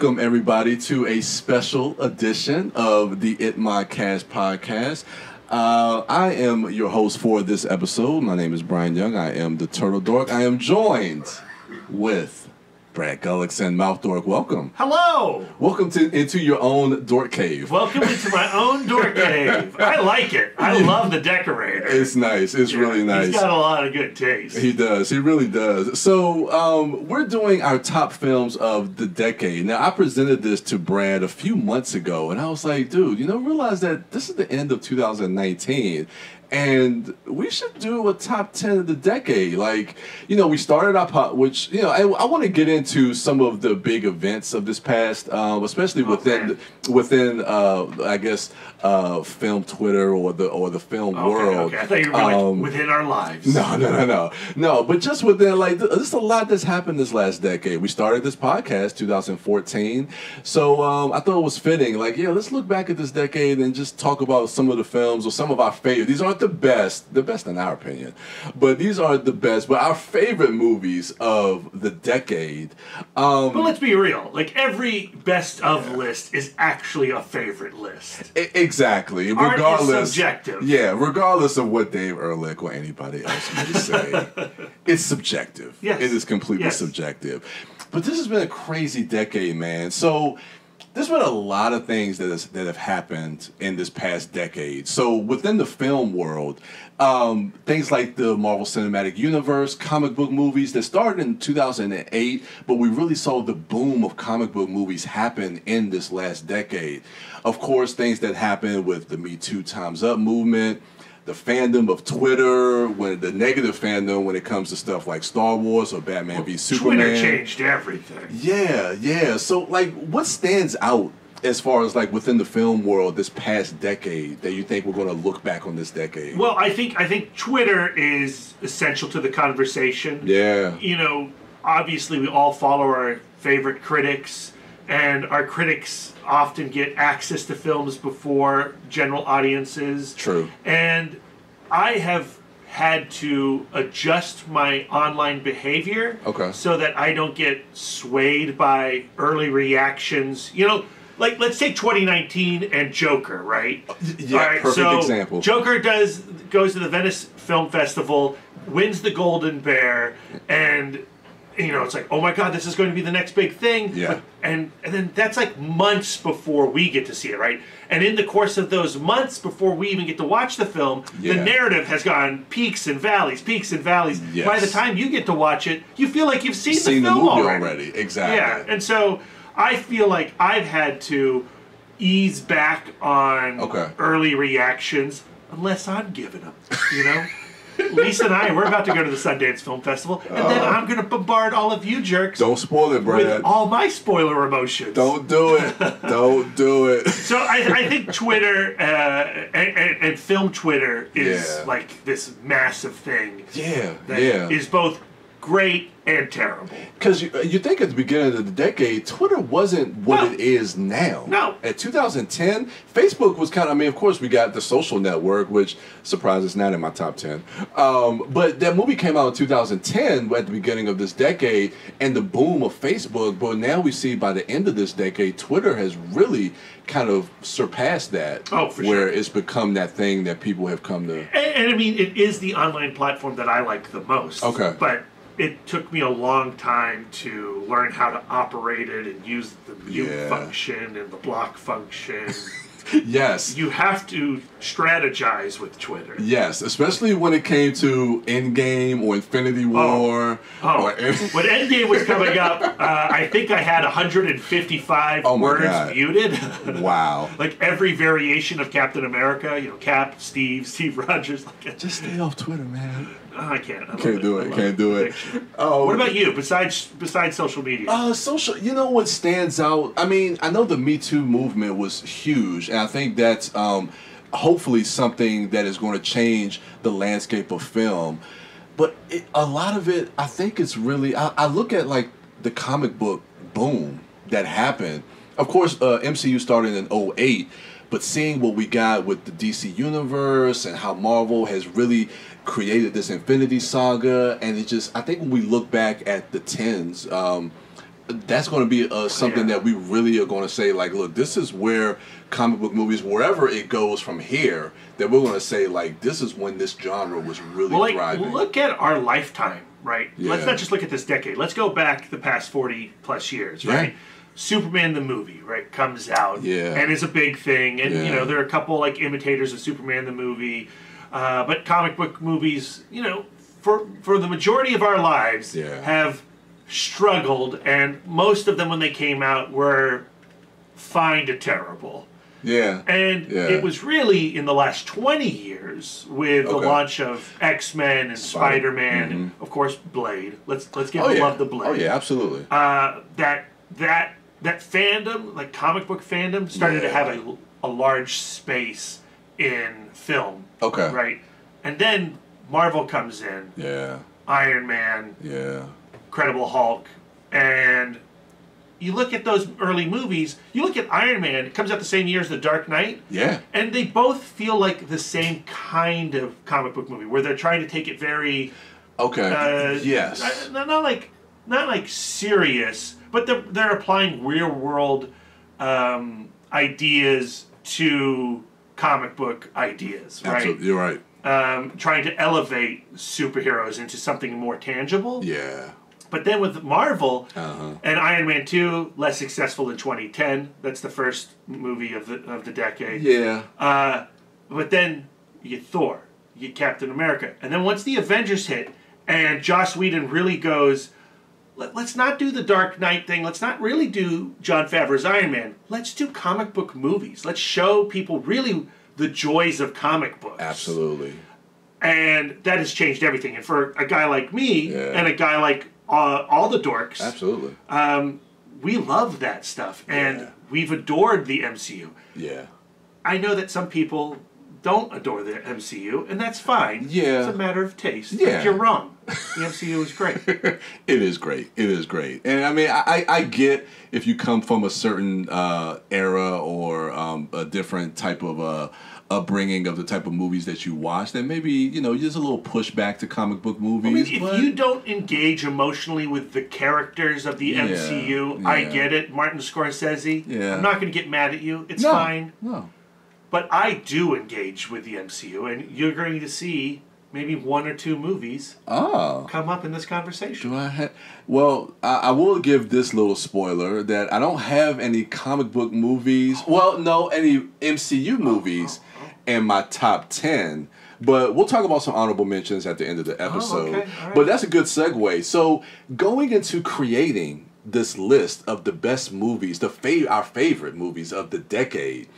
welcome everybody to a special edition of the It My Cash podcast. Uh, I am your host for this episode. My name is Bryan Young. I am the Turtle Dork. I am joined with Brad Gullickson, Mouth Dork. Welcome. Hello. Welcome to into your own dork cave. Welcome into my own dork cave. I like it. I love the decorator. It's nice. It's really nice. He's got a lot of good taste. He does. He really does. So um, we're doing our top films of the decade. Now I presented this to Brad a few months ago, and I was like, dude, you know, realize that this is the end of 2019. And we should do a top 10 of the decade. Like, you know, we started our pot, which, you know, I, I want to get into some of the big events of this past, um, especially within, Okay. within uh, I guess, uh, film Twitter or the or the film okay, world. okay. I thought you were like Um, within our lives. no, no, no, no, no. But just within like, there's a lot that's happened this last decade. We started this podcast 2014, so um, I thought it was fitting. Like, yeah, let's look back at this decade and just talk about some of the films or some of our favorite. These aren't the best, the best in our opinion, but these are the best. But our favorite movies of the decade. Um, But let's be real. Like every best of list is actually a favorite list. E- Exactly. Art regardless, subjective. Yeah, regardless of what Dave Ehrlich or anybody else may say, it's subjective. Yes. It is completely Yes. subjective. But this has been a crazy decade, man. So there's been a lot of things that has, that have happened in this past decade. So within the film world, um, things like the Marvel Cinematic Universe, comic book movies that started in 2008, but we really saw the boom of comic book movies happen in this last decade. Of course, things that happened with the Me Too Times Up movement, the fandom of Twitter, when the negative fandom when it comes to stuff like Star Wars or Batman v Superman. Twitter changed everything. Yeah, yeah. So, like, what stands out as far as like within the film world this past decade that you think we're going to look back on this decade? Well, I think I think Twitter is essential to the conversation. yeah, you know, obviously we all follow our favorite critics, and our critics often get access to films before general audiences. True. And I have had to adjust my online behavior Okay. so that I don't get swayed by early reactions. You know, like let's take 2019 and Joker, right? Uh, yeah, perfect example. Joker does goes to the Venice Film Festival, wins the Golden Bear, and you know it's like, oh my god, this is going to be the next big thing. Yeah. And and then that's like months before we get to see it, right? And in the course of those months before we even get to watch the film, Yeah. the narrative has gone peaks and valleys, peaks and valleys. Yes. By the time you get to watch it, you feel like you've seen, seen the the film movie already. already. Exactly. Yeah, and so I feel like I've had to ease back on Okay. early reactions, unless I'm giving them. You know, Lisa and I we're about to go to the Sundance Film Festival, and then I'm going to bombard all of you jerks. Don't spoil it, Brad. with all my spoiler emotions. Don't do it. Don't do it. So I, I think Twitter uh, and, and, and film Twitter is Yeah. like this massive thing Yeah, yeah. is both great and terrible. Because you, you think at the beginning of the decade, Twitter wasn't what No. it is now. No. At 2010, Facebook was kind of, I mean, of course, we got the social network, which, surprise, is not in my top 10. Um, but that movie came out in 2010 at the beginning of this decade, and the boom of Facebook. But now we see by the end of this decade, Twitter has really kind of surpassed that. Oh, for Where sure. it's become that thing that people have come to. And, and I mean, it is the online platform that I like the most. Okay. But it took me a long time to learn how to operate it and use the mute Yeah. function and the block function. Yes. you have to strategize with Twitter. Yes, especially when it came to Endgame or Infinity War. Oh, or when Endgame was coming up, uh, I think I had 155 Oh words God. muted. wow. like every variation of Captain America, you know, Cap, Steve, Steve Rogers. Like, Just stay off Twitter, man. I can't. I Can't do I it. love Can't do it. Oh, What about you? Besides besides social media, Uh, social. You know what stands out? I mean, I know the Me Too movement was huge, and I think that's um, hopefully something that is going to change the landscape of film. But it, a lot of it, I think, it's really. I, I look at like the comic book boom that happened. Of course, uh, MCU started in 08, but seeing what we got with the DC universe and how Marvel has really created this Infinity Saga, and it just, I think when we look back at the tens, um, that's going to be uh, something Yeah. that we really are going to say like look this is where comic book movies wherever it goes from here that we're going to say like this is when this genre was really Well, like, thriving look at our lifetime, right? Let's not just look at this decade. Let's go back the past 40 plus years, Yeah. right? Superman the movie, right, comes out Yeah. and is a big thing. And, you know, there are a couple, like, imitators of Superman the movie. Uh, but comic book movies, you know, for, for the majority of our lives, Yeah. have struggled. And most of them, when they came out, were fine to terrible. yeah And Yeah. it was really in the last 20 years with the launch of X Men and Spider- Spider Man, and of course Blade. Let's let's give oh the yeah love the Blade. oh yeah absolutely Uh, that that that fandom, like comic book fandom, started to have a, a large space in film. Okay. Right, and then Marvel comes in, yeah. Iron Man, yeah. Incredible Hulk, and you look at those early movies. You look at Iron Man; it comes out the same year as The Dark Knight. yeah. And they both feel like the same kind of comic book movie, where they're trying to take it very, okay. uh, yes. uh, not, not like not like serious, but they're they're applying real world um, ideas to comic book ideas, right? absolutely you're right Um, trying to elevate superheroes into something more tangible. yeah But then with Marvel Uh-huh. and Iron Man two, less successful in 2010. That's the first movie of the of the decade. yeah Uh, but then you get Thor, you get Captain America, and then once the Avengers hit, and Joss Whedon really goes, Let, us not do the Dark Knight thing. Let's not really do Jon Favreau's Iron Man. Let's do comic book movies. Let's show people really the joys of comic books. absolutely And that has changed everything. And for a guy like me Yeah. and a guy like uh, all the dorks, absolutely we love that stuff, and Yeah. we've adored the MCU. yeah I know that some people don't adore the MCU, and that's fine. Yeah. It's a matter of taste. Yeah. You're wrong. The MCU is great. it is great. It is great. And I mean, I, I get if you come from a certain uh, era or um, a different type of uh, upbringing of the type of movies that you watch, then maybe, you know, there's a little pushback to comic book movies. I mean, if you don't engage emotionally with the characters of the Yeah, MCU, I get it. Martin Scorsese. Yeah. I'm not going to get mad at you. It's no, fine. No. But I do engage with the MCU, and you're going to see maybe one or two movies Oh. come up in this conversation. Do I have? Well, I, I will give this little spoiler that I don't have any comic book movies. Well, no, any MCU movies in my top ten. But we'll talk about some honorable mentions at the end of the oh, episode. okay, right. But that's a good segue. So going into creating this list of the best movies, the fav- our favorite movies of the decade.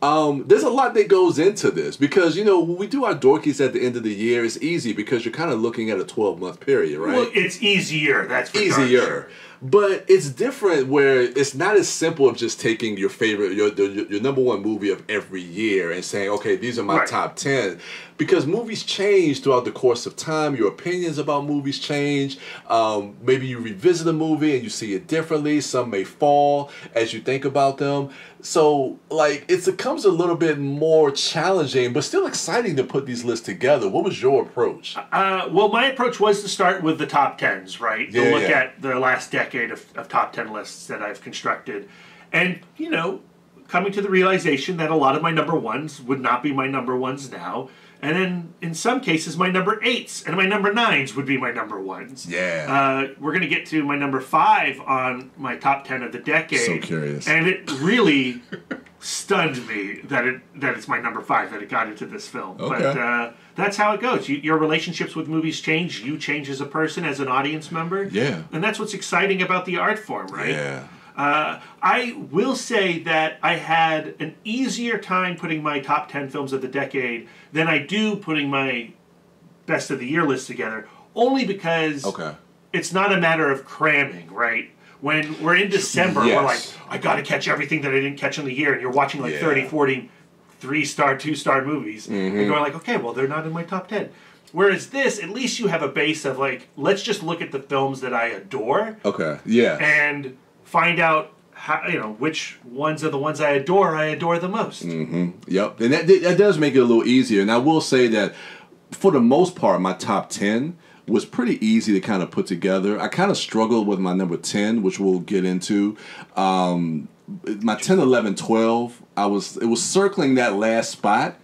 Um, there's a lot that goes into this because you know when we do our dorkies at the end of the year, it's easy because you're kind of looking at a 12 month period, right? Well, it's easier. That's for easier. But it's different where it's not as simple of just taking your favorite, your, your, your number one movie of every year and saying, okay, these are my Right. top 10. Because movies change throughout the course of time. Your opinions about movies change. Um, maybe you revisit a movie and you see it differently. Some may fall as you think about them. So, like, it becomes a little bit more challenging, but still exciting to put these lists together. What was your approach? Uh, well, my approach was to start with the top tens, right? Yeah, to look yeah. at the last decade of, of top ten lists that I've constructed, and you know, coming to the realization that a lot of my number ones would not be my number ones now, and then in some cases my number eights and my number nines would be my number ones. Yeah. Uh, we're gonna get to my number five on my top ten of the decade. So curious. And it really stunned me that it that it's my number five that it got into this film. But Okay. uh, that's how it goes. You, your relationships with movies change. You change as a person, as an audience member. Yeah. And that's what's exciting about the art form, right? Yeah. Uh, I will say that I had an easier time putting my top 10 films of the decade than I do putting my best of the year list together, only because Okay. it's not a matter of cramming, right? When we're in December, we're like, I got to catch everything that I didn't catch in the year, and you're watching like Yeah. 30, 40 three star, two star movies, and Mm-hmm. going like, okay, well, they're not in my top 10. Whereas this, at least you have a base of like, let's just look at the films that I adore Okay. Yeah. and find out how you know which ones are the ones I adore. I adore the most. Yep, and that, that does make it a little easier. And I will say that for the most part, my top ten was pretty easy to kind of put together. I kind of struggled with my number 10, which we'll get into. Um, my 10, 11, 12, I was it was circling that last spot.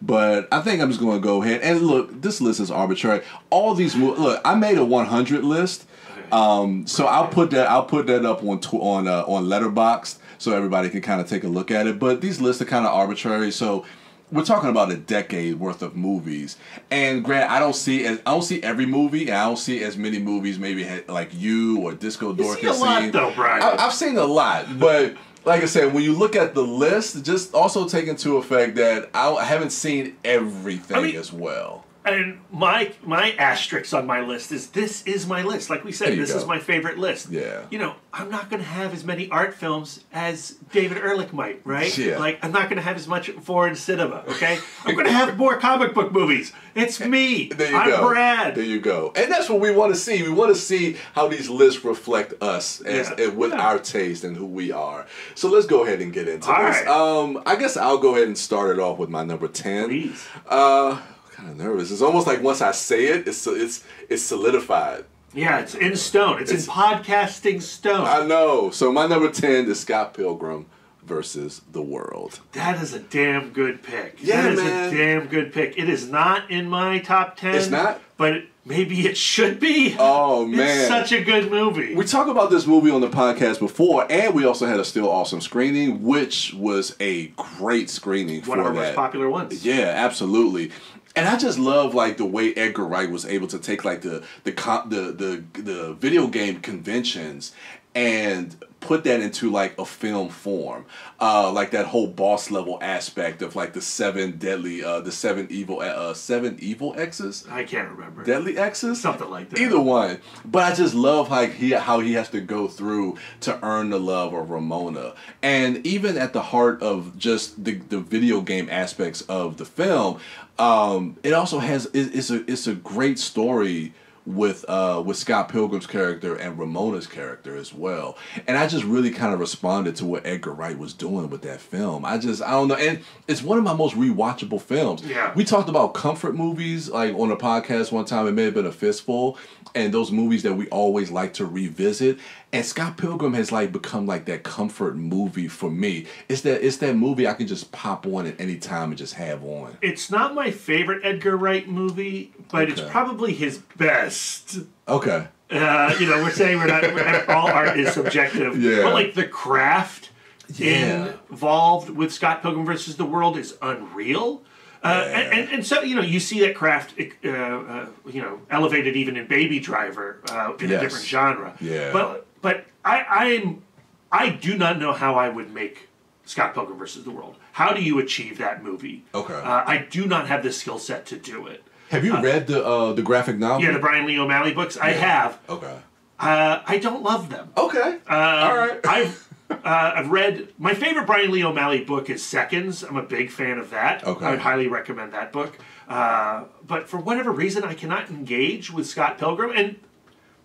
But I think I'm just going to go ahead and look. This list is arbitrary. All these look, I made a 100 list, um, so I'll put that I'll put that up on tw- on uh, on Letterboxd so everybody can kind of take a look at it. But these lists are kind of arbitrary, so we're talking about a decade worth of movies. And Grant, I don't see as I don't see every movie, and I don't see as many movies maybe like you or Disco Dork see a lot, seen. though, Bryan. I, I've seen a lot, but. Like I said, when you look at the list, just also take into effect that I I haven't seen everything I mean- as well. And my my asterisk on my list is this is my list. Like we said, this go. is my favorite list. Yeah. You know, I'm not going to have as many art films as David Ehrlich might, right? Yeah. Like I'm not going to have as much foreign cinema. Okay. I'm going to have more comic book movies. It's me. There you I'm go. Brad. There you go. And that's what we want to see. We want to see how these lists reflect us as Yeah. and with Yeah. our taste and who we are. So let's go ahead and get into All this. right. Um, I guess I'll go ahead and start it off with my number ten. Please. Uh, kind of nervous. It's almost like once I say it, it's it's it's solidified. Yeah, it's in stone. It's, in podcasting stone. I know. So my number ten is Scott Pilgrim versus the World. that is a damn good pick. Yeah, that is man. a damn good pick. It is not in my top ten. It's not? But it, maybe it should be. Oh man. It's such a good movie. We talked about this movie on the podcast before, and we also had a still awesome screening, which was a great screening One for of our that. most popular ones. Yeah, absolutely. And I just love like the way Edgar Wright was able to take like the the the the, the video game conventions and put that into like a film form, uh, like that whole boss level aspect of like the seven deadly, uh, the seven evil, uh, seven evil X's. I can't remember. Deadly X's? Something like that. Either one. But I just love how he how he has to go through to earn the love of Ramona. And even at the heart of just the, the video game aspects of the film, um, it also has it, it's a it's a great story with uh with Scott Pilgrim's character and Ramona's character as well. And I just really kind of responded to what Edgar Wright was doing with that film. I just I don't know and it's one of my most rewatchable films. Yeah. We talked about comfort movies like on a podcast one time. It may have been a fistful, and those movies that we always like to revisit. And Scott Pilgrim has like become like that comfort movie for me. It's that it's that movie I can just pop on at any time and just have on. It's not my favorite Edgar Wright movie, but it's probably his best. Okay. Uh, you know, we're saying we're not we're, all art is subjective, Yeah. but like the craft Yeah. involved with Scott Pilgrim versus the World is unreal. Uh, and, and, and so you know you see that craft uh, uh, you know elevated even in Baby Driver uh, in Yes. a different genre. Yeah. But but I I'm I do not know how I would make Scott Pilgrim versus the World. How do you achieve that movie? Okay. Uh, I do not have the skill set to do it. Have you read the uh the graphic novel? Yeah, the Brian Lee O'Malley books. I have. Okay. Uh, I don't love them. Okay. Uh, All right. I've uh, I've read my favorite Brian Lee O'Malley book is Seconds. I'm a big fan of that. Okay. I would highly recommend that book. Uh, but for whatever reason, I cannot engage with Scott Pilgrim, and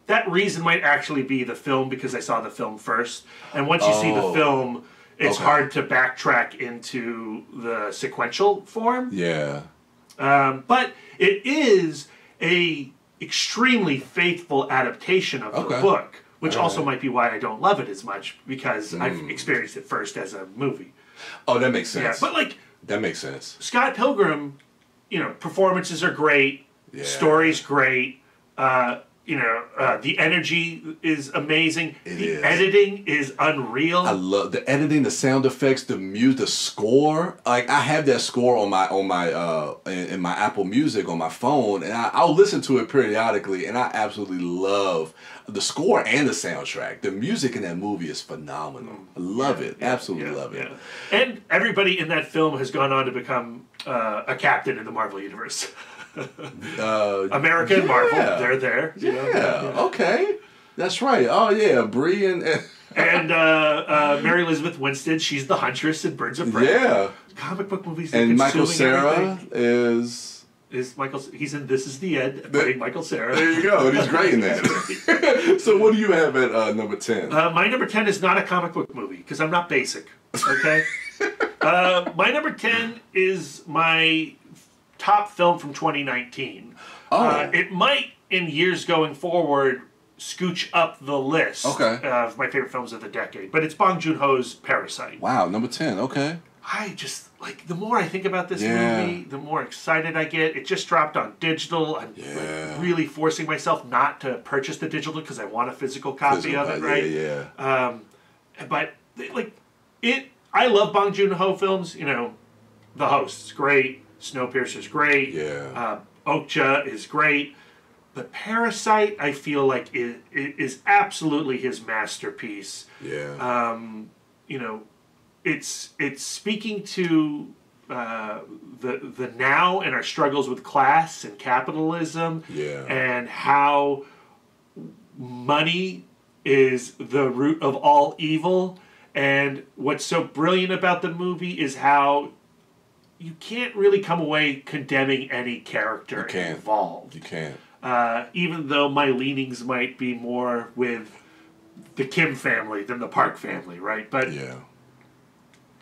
that reason might actually be the film because I saw the film first. And once you see the Oh. film, it's Okay. hard to backtrack into the sequential form. yeah. Um, but it is a extremely faithful adaptation of the book, which All also right. might be why I don't love it as much because Hmm. I've experienced it first as a movie. Oh, that makes sense. Yeah, but like that makes sense. Scott Pilgrim, you know, performances are great, Yeah. story's great. Uh, you know, uh, the energy is amazing. It the is. editing is unreal. I love the editing, the sound effects, the music, the score. Like I have that score on my on my uh in, in my Apple Music on my phone, and I, I'll listen to it periodically, and I absolutely love the score and the soundtrack. The music in that movie is phenomenal. I love it, absolutely Yeah, love it. yeah. And everybody in that film has gone on to become uh, a captain in the Marvel universe. Uh, America and Marvel, they're there. you know? yeah, okay, that's right. Oh yeah, Brie and, and And uh, uh, Mary Elizabeth Winstead, she's the huntress in Birds of Prey. yeah, Comic book movies. and Michael Cera is. is Michael. He's in This Is the End, playing Michael Cera. There you go. and He's great in that. so what do you have at uh, number ten? Uh, my number 10 is not a comic book movie because I'm not basic. Okay? uh, my number 10 is my top film from 2019. Oh. Uh, it might in years going forward scooch up the list Okay. of my favorite films of the decade. But it's Bong Joon Ho's Parasite. Wow, number ten. Okay. I just like the more I think about this Yeah. movie, the more excited I get. It just dropped on digital. I'm like, really forcing myself not to purchase the digital because I want a physical copy Physical of it, right? Yeah, yeah. Um, but like it, I love Bong Joon Ho films. You know, The Host's great, Snowpiercer's great, Yeah. uh, Okja is great, but Parasite I feel like is, is absolutely his masterpiece. yeah. Um, you know, it's it's speaking to uh, the the now and our struggles with class and capitalism Yeah. and how money is the root of all evil. And what's so brilliant about the movie is how you can't really come away condemning any character involved. you can't. Uh, even though my leanings might be more with the Kim family than the Park family, right? But Yeah.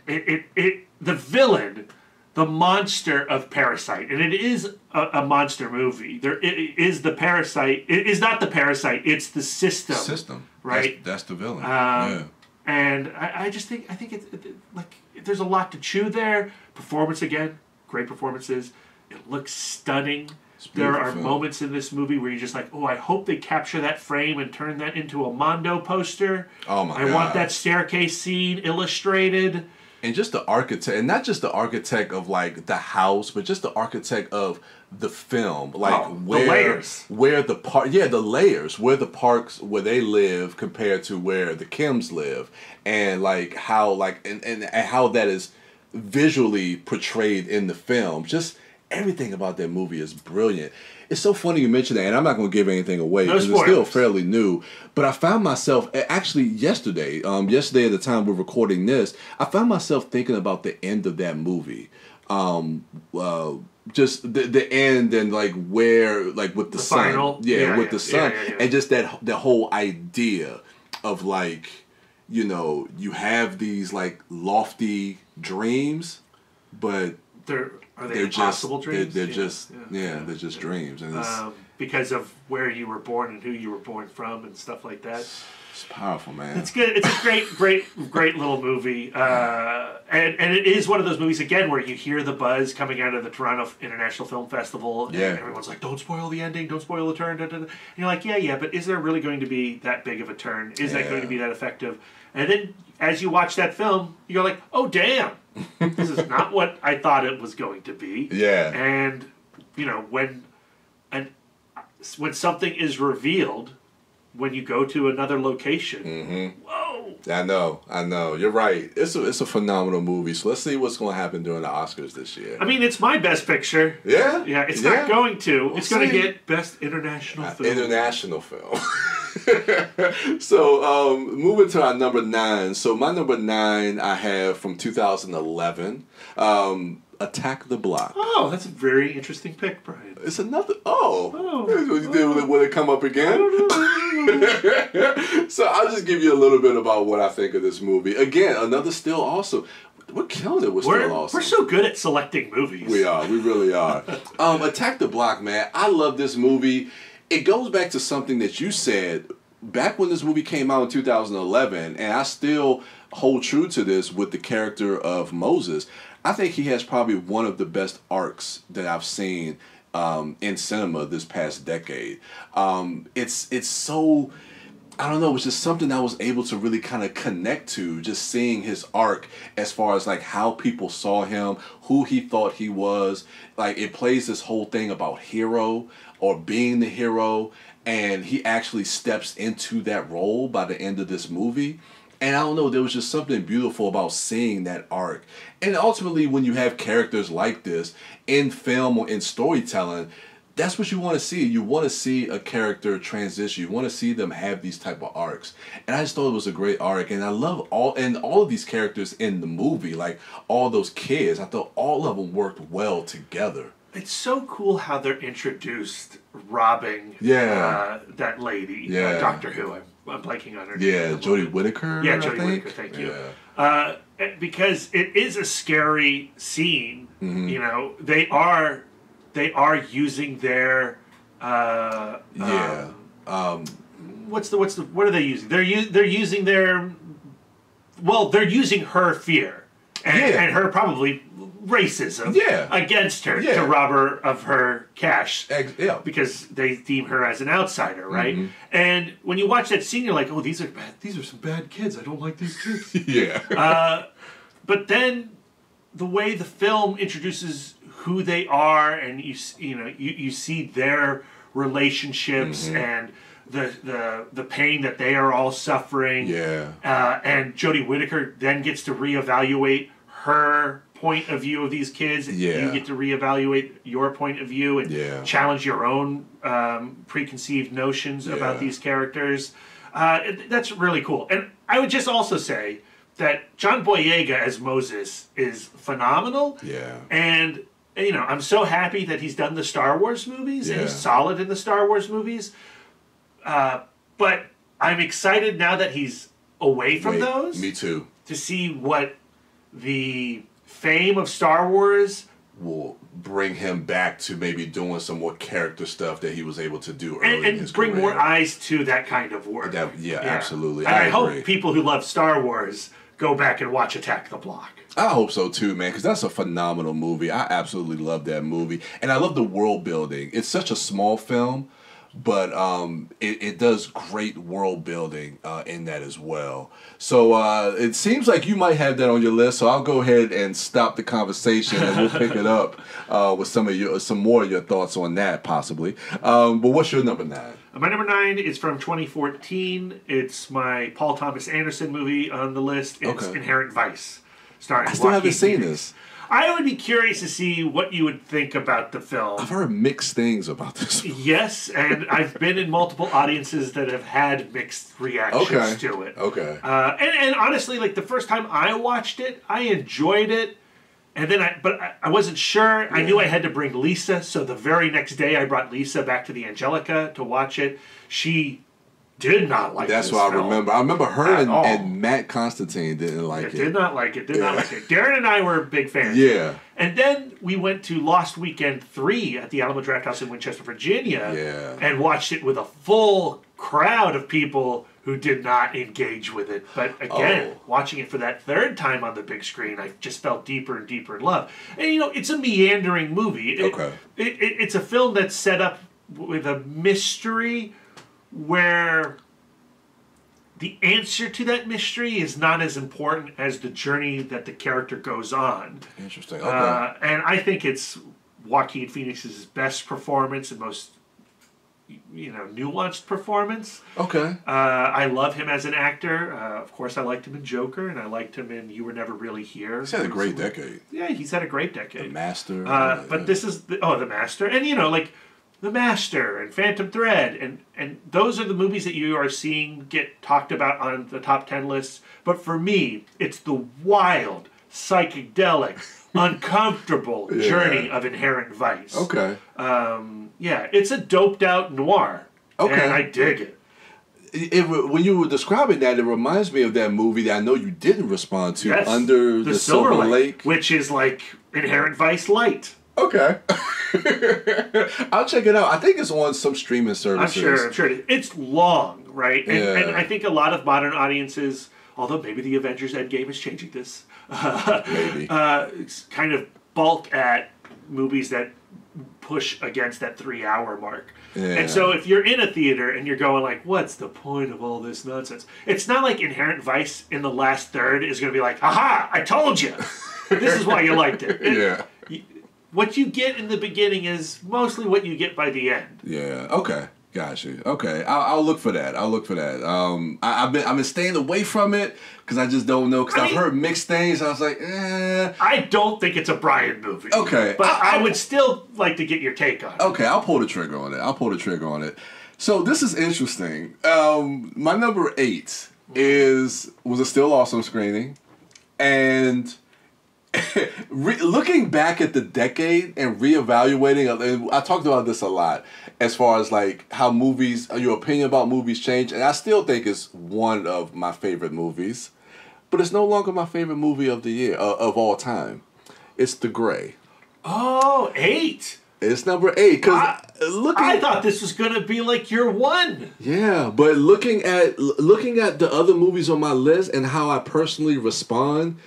it, it, it the villain, the monster of Parasite, and it is a, a monster movie. There it, it is the parasite. It is not the parasite. It's the system. System. Right. That's, that's the villain. Um, yeah. And I, I just think I think it's it, it- like there's a lot to chew there. Performance again, great performances. It looks stunning. There are moments in this movie where you're just like, oh, I hope they capture that frame and turn that into a Mondo poster. Oh my I god. want that staircase scene illustrated. and just the architect and not just the architect of like the house but just the architect of the film like Oh, the where layers. where the park yeah the layers where the parks where they live compared to where the kims live and like how like and, and, and how that is visually portrayed in the film just everything about that movie is brilliant it's so funny you mentioned that and i'm not going to give anything away No because it's still fairly new. But I found myself actually yesterday, um, yesterday at the time we're recording this, I found myself thinking about the end of that movie. Um, uh, just the the end and like where like with the, The sun, final? yeah, Yeah, with yeah, the sun, yeah. and just that the whole idea of like you know you have these like lofty dreams, but They're are they they're just impossible they're, they're Yeah, just yeah, yeah, yeah. they're just dreams, and it's, um, because of where you were born and who you were born from and stuff like that. it's powerful, man. It's good. It's a great, great, great little movie, uh, and and it is one of those movies again where you hear the buzz coming out of the Toronto International Film Festival, and Yeah. everyone's like, "Don't spoil the ending, don't spoil the turn." Da, da, da. And you're like, "Yeah, yeah," but is there really going to be that big of a turn? Is that going to be that effective? And then as you watch that film, you're like, "Oh, damn, this is not what I thought it was going to be." yeah. And you know when an when something is revealed when you go to another location. Mm-hmm. Whoa! I know, I know. You're right. It's a it's a phenomenal movie. So let's see what's going to happen during the Oscars this year. I mean, it's my best picture. Yeah, Yeah, it's not going to. it's going to get best international film. international film. so um, moving to our number nine. So my number nine I have from 2011. Um, Attack the Block. oh, that's a very interesting pick, Bryan. It's another. Oh, Oh. That's what you did it, when it come up again. so I'll just give you a little bit about what I think of this movie. Again, another still awesome. We're killing it with We're, still awesome. we're so good at selecting movies. We are. We really are. um, Attack the Block, man. I love this movie. It goes back to something that you said back when this movie came out in 2011, and I still hold true to this with the character of Moses. I think he has probably one of the best arcs that I've seen um, in cinema this past decade. Um, it's it's so I don't know, it's just something I was able to really kind of connect to, just seeing his arc as far as like how people saw him, who he thought he was. Like it plays this whole thing about hero or being the hero, and he actually steps into that role by the end of this movie. And I don't know, there was just something beautiful about seeing that arc. And ultimately, when you have characters like this in film or in storytelling, that's what you want to see. You want to see a character transition. You want to see them have these type of arcs. And I just thought it was a great arc. And I love all and all of these characters in the movie, like all those kids. I thought all of them worked well together. It's so cool how they're introduced robbing Yeah. uh, that lady, Yeah. uh, Doctor Who. I'm, I'm blanking on her Yeah. Jodie Whittaker. Yeah, Jodie? Whittaker, thank you. Yeah. Uh, because it is a scary scene. Mm-hmm. You know, they are they are using their Uh, Yeah. um, what's the what's the what are they using? They're u- they're using their well, they're using her fear and, Yeah. and her probably racism Yeah. against her Yeah. to rob her of her cash Ex- yeah. because they deem her as an outsider, right? Mm-hmm. And when you watch that scene, you're like, "Oh, these are bad. These are some bad kids. I don't like these kids." Yeah. Uh, but then the way the film introduces who they are, and you you know you, you see their relationships Mm-hmm. and the, the the pain that they are all suffering. yeah. Uh, and Jodie Whittaker then gets to reevaluate her point of view of these kids. Yeah. You get to reevaluate your point of view and Yeah. challenge your own um, preconceived notions Yeah. about these characters. Uh, that's really cool. And I would just also say that John Boyega as Moses is phenomenal. Yeah. And you know, I'm so happy that he's done the Star Wars movies and he's solid in the Star Wars movies. Uh, but I'm excited now that he's away from Wait, those Me too. to see what the fame of Star Wars Will bring him back to maybe doing some more character stuff that he was able to do early and, in his bring career. more eyes to that kind of work. That- yeah, absolutely. And I, I hope people who love Star Wars go back and watch Attack the Block. I hope so too, man, because that's a phenomenal movie. I absolutely love that movie, and I love the world building. It's such a small film, but um, it, it does great world building uh, in that as well. So uh, it seems like you might have that on your list. So I'll go ahead and stop the conversation, and we'll pick it up uh, with some of your some more of your thoughts on that, possibly. Um, but what's your number nine? My number nine is from 2014. It's my Paul Thomas Anderson movie on the list. It's Okay. Inherent Vice, starring I still Joaquin haven't seen Phoenix. this. I would be curious to see what you would think about the film. I've heard mixed things about this. Yes, and I've been in multiple audiences that have had mixed reactions Okay. to it. Okay. Uh, and, and honestly, like the first time I watched it, I enjoyed it. And then I, but I, I wasn't sure. I knew I had to bring Lisa, so the very next day I brought Lisa back to the Angelika to watch it. She did not like. That's what I remember. I remember her and, and Matt Constantine didn't like It it. did not like it. Did not like it. Darren and I were big fans. Yeah. And then we went to Lost Weekend 3 at the Alamo Drafthouse in Winchester, Virginia. Yeah. And watched it with a full crowd of people who did not engage with it. But again, Oh. watching it for that third time on the big screen, I just felt deeper and deeper in love. And you know, it's a meandering movie. It- Okay. It, it, it's a film that's set up with a mystery where the answer to that mystery is not as important as the journey that the character goes on. Interesting. Okay. Uh, and I think it's Joaquin Phoenix's best performance and most you know nuanced performance. okay. Uh, I love him as an actor. Uh, of course, I liked him in Joker, and I liked him in You Were Never Really Here. He's had a great decade. Yeah, he's had a great decade. The Master. Uh, but this is the, oh the Master, and you know like the Master and Phantom Thread, and and those are the movies that you are seeing get talked about on the top ten lists. But for me, it's the wild, psychedelic, uncomfortable Yeah. journey of Inherent Vice. Okay. Um, yeah, it's a doped out noir. Okay. and I dig it. It, it- when you were describing that, it reminds me of that movie that I know you didn't respond to, Yes, Under the, Silver, Lake. which is like Inherent Vice light. Okay. I'll check it out. I think it's on some streaming I'm services. sure. I'm sure it is. It's long, right? And, Yeah. and I think a lot of modern audiences, although maybe the Avengers Endgame is changing this, Maybe. uh, it's kind of bulk at movies that push against that three hour mark. Yeah. And so if you're in a theater and you're going like, what's the point of all this nonsense? It's not like Inherent Vice in the last third is going to be like, aha, I told you. this is why you liked it. It- yeah. What you get in the beginning is mostly what you get by the end. Yeah. Okay. Gotcha. Okay. I'll, I'll look for that. I'll look for that. Um, I, I've been I've been staying away from it because I just don't know because I've mean- heard mixed things. I was like, eh. I don't think it's a Bryan movie. Okay. But I- I, I- would still like to get your take on it. Okay, I'll pull the trigger on it. I'll pull the trigger on it. So this is interesting. Um, my number eight is was a still awesome screening, and re- looking back at the decade and reevaluating. and I talked about this a lot as far as like how movies, your opinion about movies change, and I still think it's one of my favorite movies, but it's no longer my favorite movie of the year uh, of all time. It's The Grey. Oh, eight. It's number eight because I- looking. I thought this was gonna be like your one. Yeah, but looking at looking at the other movies on my list and how I personally respond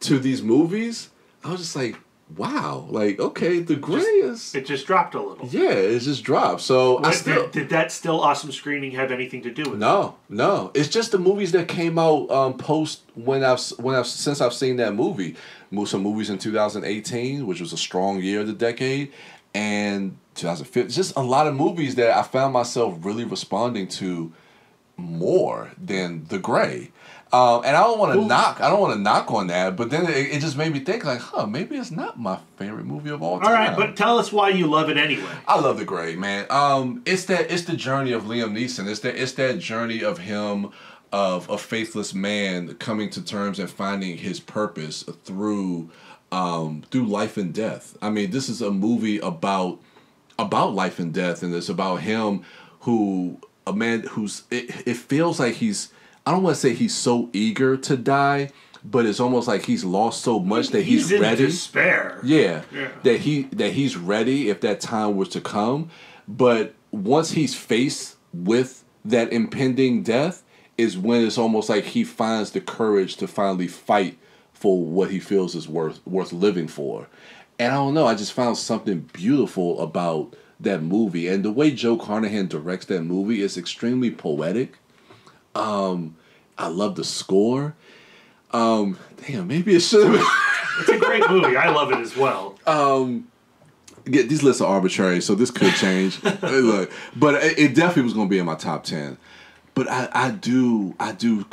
to these movies, I was just like, wow, like okay, the grey is It just dropped a little. yeah, it just dropped. So I still did, did that still awesome screening have anything to do with it? no, no. It's just the movies that came out um, post when I've when I've since I've seen that movie. Mo- Some movies in 2018, which was a strong year of the decade, and 2015. Just a lot of movies that I found myself really responding to more than The Grey. Um, and I don't want to knock. I don't want to knock on that, but then it, it just made me think like, huh, maybe it's not my favorite movie of all time. All right, but tell us why you love it anyway. I love the Grey man. Um, it's that it's the journey of Liam Neeson. It's that it's that journey of him of a faithless man coming to terms and finding his purpose through um, through life and death. I mean, this is a movie about about life and death, and it's about him who a man who's it, it feels like he's I don't want to say he's so eager to die, but it's almost like he's lost so much that he's, in ready. despair. Yeah. Yeah. That he that he's ready if that time was to come. But once he's faced with that impending death is when it's almost like he finds the courage to finally fight for what he feels is worth worth living for. And I don't know, I just found something beautiful about that movie and the way Joe Carnahan directs that movie is extremely poetic. Um I love the score. Um damn, maybe it should have been It's a great movie. I love it as well. Yeah, these lists are arbitrary, so this could change. Look, but it, it definitely was going to be in my top ten. But I, I do, I do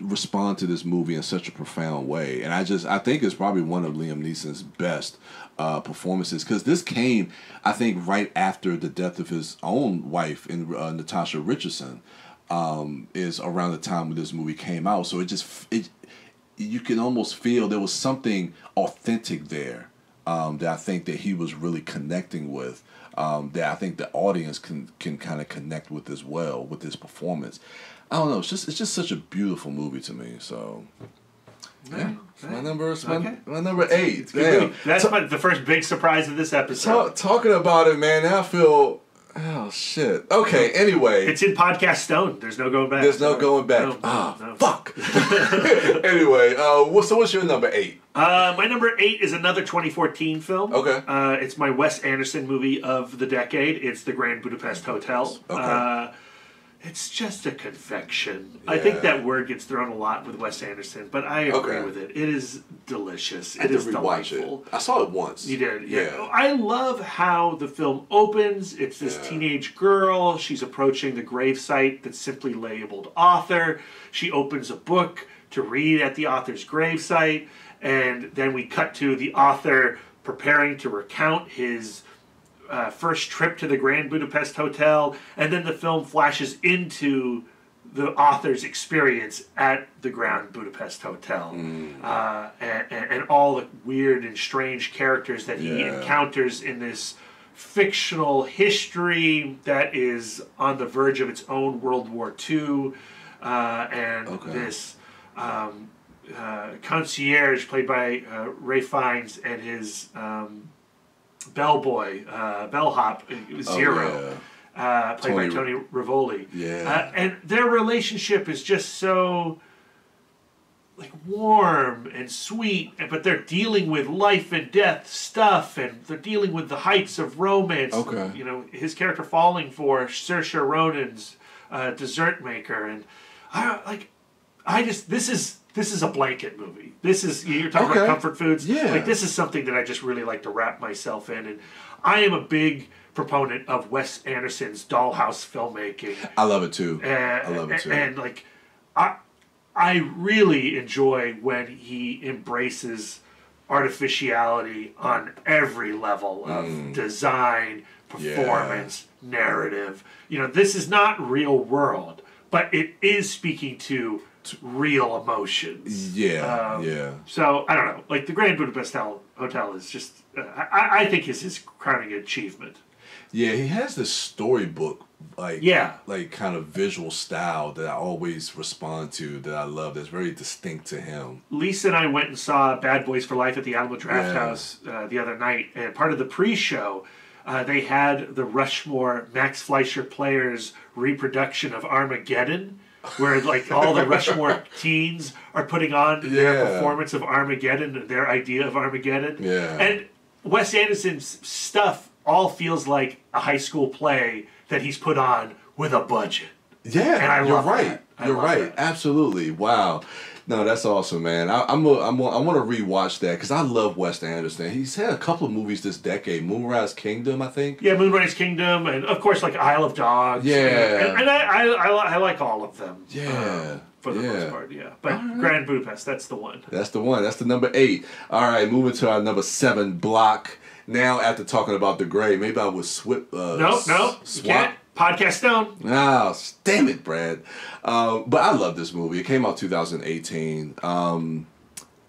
respond to this movie in such a profound way, and I just, I think it's probably one of Liam Neeson's best uh, performances because this came, I think, right after the death of his own wife, in uh, Natasha Richardson, um, is around the time when this movie came out. So it just, it, you can almost feel there was something authentic there um, that I think that he was really connecting with. Um, that I think the audience can can kind of connect with as well with his performance. I don't know. It's just it's just such a beautiful movie to me. So yeah, my number. It's my, Okay. my number eight. Damn. That's the first big surprise of this episode. ta- talking about it, man. I feel. Oh shit. Okay. Anyway. It's in Podcast Stone. There's no going back. there's no going back. No, ah, no. fuck. anyway, uh, what, so what's your number eight? Uh, my number eight is another 2014 film. Okay. Uh, it's my Wes Anderson movie of the decade. It's The Grand Budapest Hotel. Okay. It's just a confection. I think that word gets thrown a lot with Wes Anderson, but I agree Okay. with it. It is delicious. I It is delightful. it. I saw it once. You did, yeah. Yeah. I love how the film opens. It's this Yeah. teenage girl. She's approaching the gravesite that's simply labeled author. She opens a book to read at the author's gravesite, and then we cut to the author preparing to recount his uh, first trip to the Grand Budapest Hotel, and then the film flashes into the author's experience at the Grand Budapest Hotel, Mm. uh, and, and, and all the weird and strange characters that he Yeah. encounters in this fictional history that is on the verge of its own World War II, uh, and Okay. this um, uh, concierge played by uh, Ralph Fiennes and his um, bellboy, uh, bellhop, uh, Zero, uh, played by Oh, Tony- Tony Revolori. Yeah. Uh, and their relationship is just so like warm and sweet, but they're dealing with life and death stuff, and they're dealing with the heights of romance. Okay. You know, his character falling for Saoirse Ronan's uh, dessert maker, and I like, I just this is this is a blanket movie. This is you're talking Okay. about comfort foods. Yeah. Like this is something that I just really like to wrap myself in, and I am a big proponent of Wes Anderson's dollhouse filmmaking. I love it too. Uh, I love it too. And like, I I really enjoy when he embraces artificiality on every level of Mm. design, performance, narrative. You know, this is not real world, but it is speaking to real emotions. yeah, Um, yeah. So I don't know. Like the Grand Budapest Hotel is just, uh, I, I think is his crowning achievement. Yeah, he has this storybook like Yeah. like kind of visual style that I always respond to that I love that's very distinct to him. Lisa and I went and saw Bad Boys for Life at the Alamo Draft Yeah. House uh, the other night, and part of the pre-show, uh, they had the Rushmore Max Fischer players reproduction of Armageddon, where like all the Rushmore teens are putting on their performance of Armageddon, their idea of Armageddon. Yeah. And Wes Anderson's stuff all feels like a high school play that he's put on with a budget. Yeah, And I you're love right. You're right. that. Absolutely. Wow. No, that's awesome, man. I, I'm a, I'm a, I want to rewatch that because I love Wes Anderson. He's had a couple of movies this decade. Moonrise Kingdom, I think. Yeah, Moonrise Kingdom, and of course, like Isle of Dogs. Yeah. and, and I, I, I, I like all of them. Yeah, uh, for the yeah. most part, yeah. But Grand Budapest, that's the one. That's the one. That's the number eight. All right, moving to our number seven block. Now, after talking about the Grey, maybe I would swip. Uh, No, no, swap. Podcast Stone. Ah, damn it, Brad. Um, but I love this movie. It came out 2018. Um,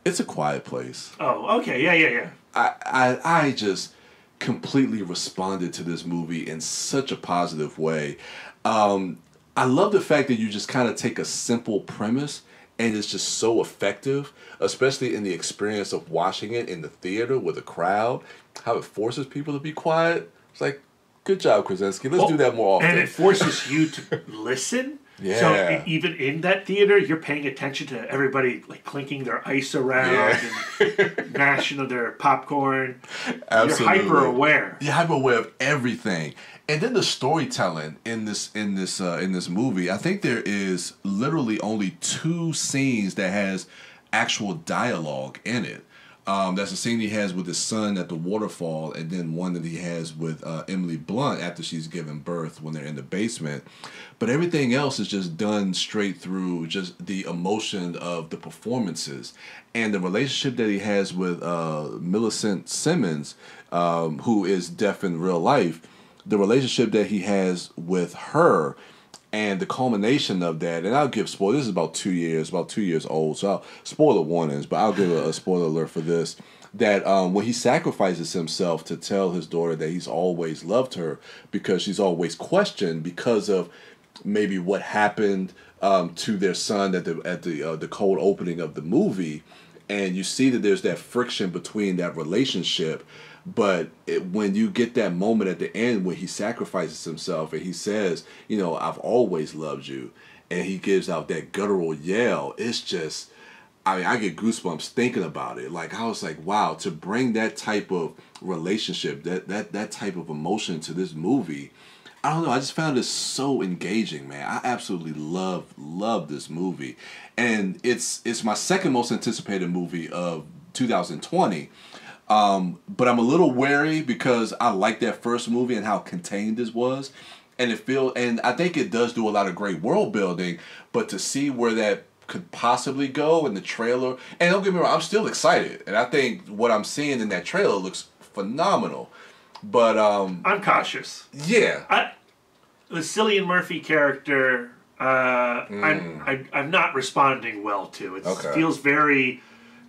it's a quiet place. Oh, okay, yeah, yeah, yeah. I, I I just completely responded to this movie in such a positive way. Um, I love the fact that you just kind of take a simple premise and it's just so effective, especially in the experience of watching it in the theater with a crowd. How it forces people to be quiet. It's like, good job, Krasinski. Let's do that more often. And it forces you to listen. So Yeah. e- even in that theater, you're paying attention to everybody like clinking their ice around and mashing of their popcorn. Absolutely. You're hyper aware. You're hyper aware of everything. And then the storytelling in this in this uh, in this movie, I think there is literally only two scenes that has actual dialogue in it. Um, that's the scene he has with his son at the waterfall, and then one that he has with uh, Emily Blunt after she's given birth when they're in the basement. But everything else is just done straight through just the emotion of the performances and the relationship that he has with uh, Millicent Simmonds, um, who is deaf in real life. The relationship that he has with her and the culmination of that, and I'll give spoil. This is about two years, about two years old, so I'll, spoiler warnings. But I'll give a, a spoiler alert for this. That um, when he sacrifices himself to tell his daughter that he's always loved her because she's always questioned because of maybe what happened um, to their son at the at the uh, the cold opening of the movie, and you see that there's that friction between that relationship. But it, when you get that moment at the end where he sacrifices himself and he says, you know, I've always loved you, and he gives out that guttural yell, it's just, I mean, I get goosebumps thinking about it. Like I was like, wow, to bring that type of relationship, that that that type of emotion to this movie, I don't know. I just found it so engaging, man. I absolutely love love this movie, and it's it's my second most anticipated movie of 2020. Um, but I'm a little wary because I like that first movie and how contained this was, and it feel and I think it does do a lot of great world building. But to see where that could possibly go in the trailer, and don't get me wrong, I'm still excited, and I think what I'm seeing in that trailer looks phenomenal. But um, I'm cautious. yeah, I, the Cillian Murphy character, uh, I'm I, I'm not responding well to. It. Okay. feels very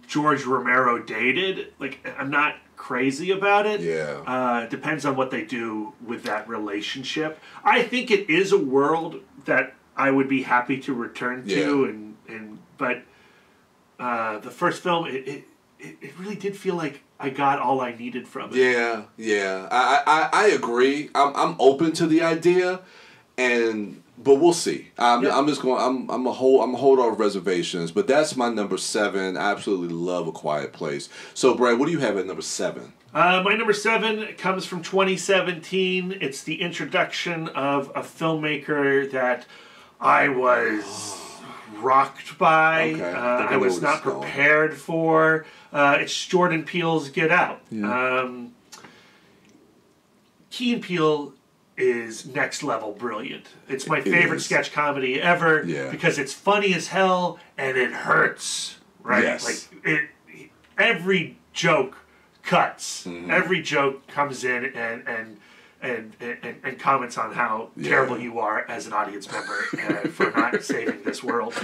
George Romero dated. Like I'm not crazy about it. Yeah. Uh, depends on what they do with that relationship. I think it is a world that I would be happy to return to, Yeah. and and but uh, the first film, it, it it really did feel like I got all I needed from it. Yeah, yeah, I, I, I agree. I'm, I'm open to the idea, and but we'll see. I'm, Yeah. I'm just going. I'm, I'm a hold. I'm a hold on reservations. But that's my number seven. I absolutely love a quiet place. So, Brad, what do you have at number seven? Uh, my number seven comes from 2017. It's the introduction of a filmmaker that I was rocked by. Okay, I Uh, I I was not this going. prepared for. Uh, it's Jordan Peele's Get Out. Um, Key and Peele is next level brilliant. It's my favorite is. sketch comedy ever Yeah. because it's funny as hell and it hurts. Right? Yes. Like it every joke cuts. Mm-hmm. Every joke comes in and and and, and, and comments on how Yeah. terrible you are as an audience member uh, for not saving this world.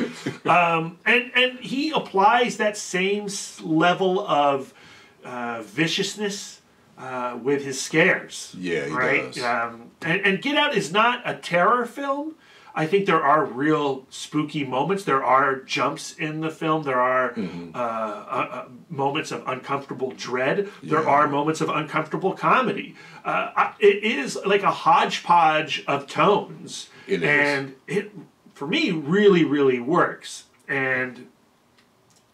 Um, and and he applies that same level of uh, viciousness uh, with his scares. Yeah, right. Um, and, and Get Out is not a terror film. I think there are real spooky moments. There are jumps in the film. There are Mm-hmm. uh, uh, uh, moments of uncomfortable dread. There Yeah. are moments of uncomfortable comedy. Uh, I- it is like a hodgepodge of tones, It and it for me really really works. And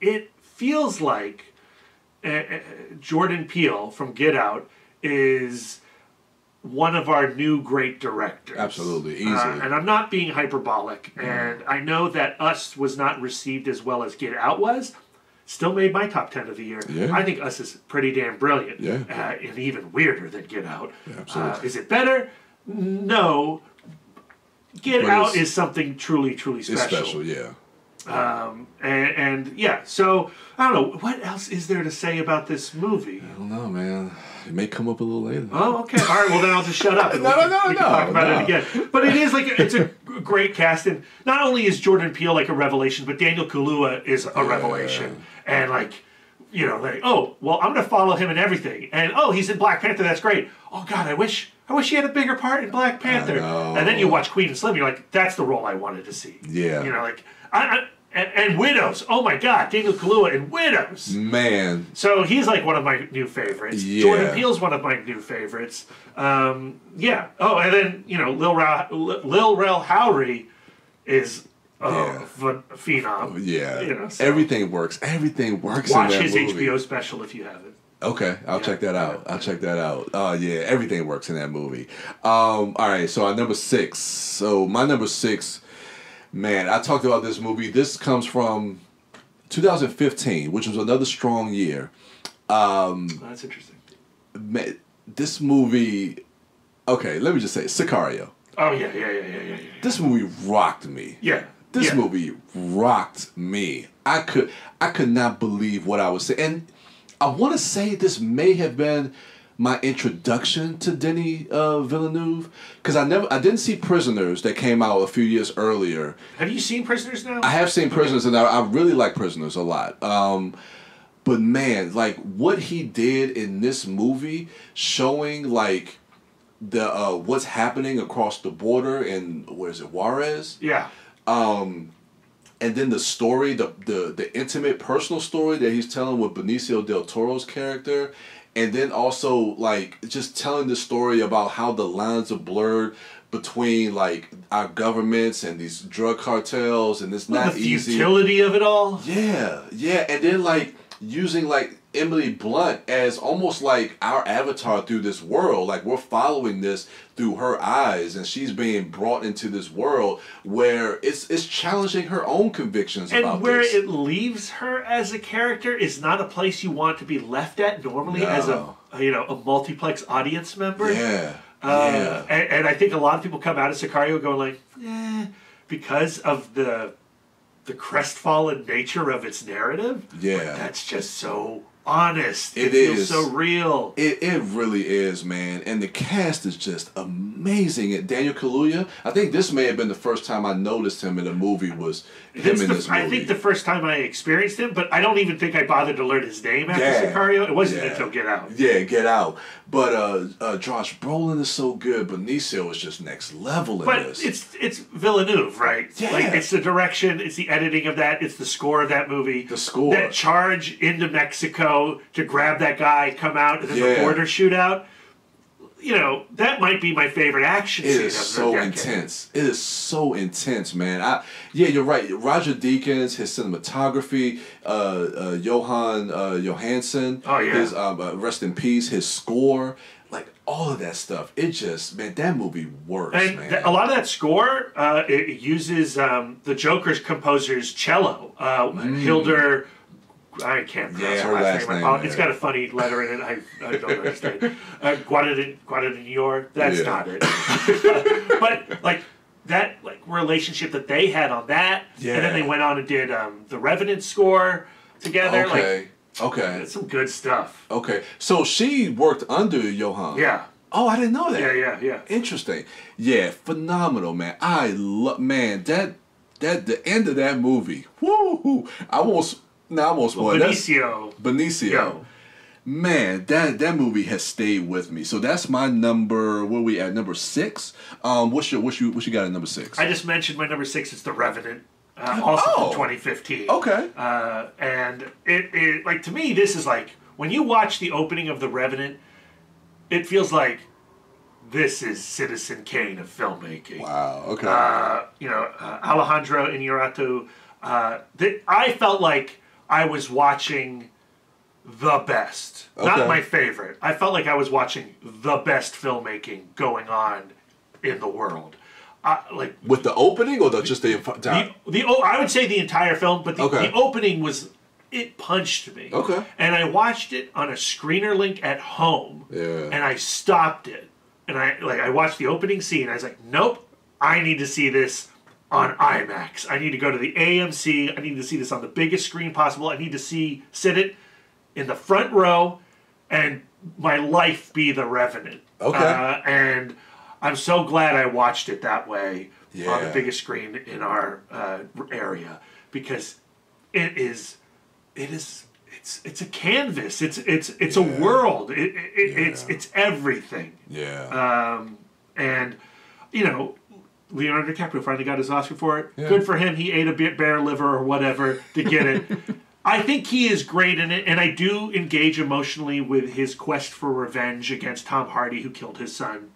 it feels like Jordan Peele from Get Out is one of our new great directors. Absolutely, Uh, and I'm not being hyperbolic. And I know that Us was not received as well as Get Out was. Still made my top 10 of the year. Yeah. I think Us is pretty damn brilliant. Yeah. Uh, and even weirder than Get Out. absolutely. Uh, is it better? No. Get But Out is something truly, truly special. It's special, yeah. Um, and, and yeah, so I don't know what else is there to say about this movie. I don't know, man. It may come up a little later. Oh, okay. All right. Well, then I'll just shut up. And No, we can, no, no, we can no, talk about no. it again. But it is like it's a great cast, and not only is Jordan Peele like a revelation, but Daniel Kaluuya is a revelation, and like. You know, like oh well, I'm gonna follow him in everything, and oh he's in Black Panther, that's great. Oh God, I wish I wish he had a bigger part in Black Panther. And then you watch Queen and Slim, you're like, that's the role I wanted to see. Yeah. You know, like I, I and, and Widows. Oh my God, Daniel Kaluuya and Widows. Man, So he's like one of my new favorites. Yeah. Jordan Peele's one of my new favorites. Um, yeah. Oh, and then you know Lil Rel, Lil Rel Howery is oh, Yeah. phenom. yeah. You know, so Everything works. Everything works watch in that his movie. HBO special if you haven't. Okay, I'll check that out. I'll check that out. Uh, yeah, everything works in that movie. Um, all right, so our number six. So my number six, man, I talked about this movie. This comes from 2015, which was another strong year. Oh, that's interesting. Man, this movie. Okay, let me just say, Sicario. Oh yeah, yeah, yeah, yeah, yeah, yeah. This movie rocked me. Yeah. This yeah. movie rocked me. I could I could not believe what I was saying. And I want to say this may have been my introduction to Denis uh, Villeneuve because I never I didn't see Prisoners that came out a few years earlier. Have you seen Prisoners now? I have seen Prisoners and I, I really like Prisoners a lot. Um, but man, like what he did in this movie, showing like the uh, what's happening across the border in where is it Juarez yeah. and then the story, the, the the intimate personal story that he's telling with Benicio del Toro's character, and then also like just telling the story about how the lines are blurred between like our governments and these drug cartels, and it's not the easy. futility of it all. Yeah, yeah, and then like using like Emily Blunt as almost like our avatar through this world. Like we're following this through her eyes, and she's being brought into this world where it's it's challenging her own convictions And where this. it leaves her as a character is not a place you want to be left at normally as a you know a multiplex audience member. yeah, Uh, yeah, and, and I think a lot of people come out of Sicario going like, eh, because of the the crestfallen nature of its narrative. Yeah. But that's just so honest. It It, feels so real. It, it really is, man. And the cast is just amazing. And Daniel Kaluuya, I think this may have been the first time I noticed him in a movie was him in the- this movie. I think the first time I experienced him, but I don't even think I bothered to learn his name after Yeah. Sicario. It wasn't Yeah. until Get Out. Yeah, get out. But uh, uh, Josh Brolin is so good. Benicio is just next level in But this. it's it's Villeneuve, right? Yeah. Like it's the direction, it's the editing of that, it's the score of that movie. The score. That charge into Mexico to grab that guy, come out, and then Yeah. the border shootout. You know, that might be my favorite action It scene is so intense. It is so intense, man. I yeah, you're right. Roger Deakins, his cinematography, uh, uh, Johan uh, Jóhannsson. Oh, yeah. His um, uh, rest in peace. His score, like all of that stuff. It just man, that movie works, And man. th- a lot of that score, uh, it, it uses um, the Joker's composer's cello. Uh, Hildur, I can't pronounce. Yeah, her, her last, name. name, Oh, It's yeah. got a funny letter in it. I, I don't understand. Uh, Guadagnino, that's Yeah. not it. but like that like relationship that they had on that, and then they went on and did um, the Revenant score together. okay, okay, Like, it's some good stuff. okay. So she worked under Johan. Yeah, Oh, I didn't know that. yeah, yeah, yeah. Interesting. Yeah, phenomenal, man. I love man that that the end of that movie. Woo! I almost no, I almost Well, won. That's- Benicio. Benicio. Yo. Man, that that movie has stayed with me. So that's my number. Where we at? Number six. Um, what's your what's you what you got at number six? I just mentioned my number six is The Revenant, uh, also Oh. from 2015. okay. Uh, and it, it, like, to me, this is like, when you watch the opening of The Revenant, it feels like this is Citizen Kane of filmmaking. wow. Okay. Uh, you know, uh, Alejandro Inarritu. Uh, that I felt like I was watching the best, not my favorite. I felt like I was watching the best filmmaking going on in the world. Uh, like With the opening or the just the the, the oh, I would say the entire film, but the, Okay. the opening was it punched me. Okay. And I watched it on a screener link at home. Yeah. And I stopped it, and I like I watched the opening scene. I was like, nope, I need to see this on IMAX. I need to go to the AMC. I need to see this on the biggest screen possible. I need to see sit it in the front row, and my life be the Revenant. Okay. Uh, and I'm so glad I watched it that way on the biggest screen in our uh, area because it is it is it's it's a canvas it's it's it's a world it, it, it, it's it's everything yeah. um, and you know Leonardo DiCaprio finally got his Oscar for it. Yeah. Good for him. He ate a bit bear liver or whatever to get it. I think he is great in it, and I do engage emotionally with his quest for revenge against Tom Hardy, who killed his son.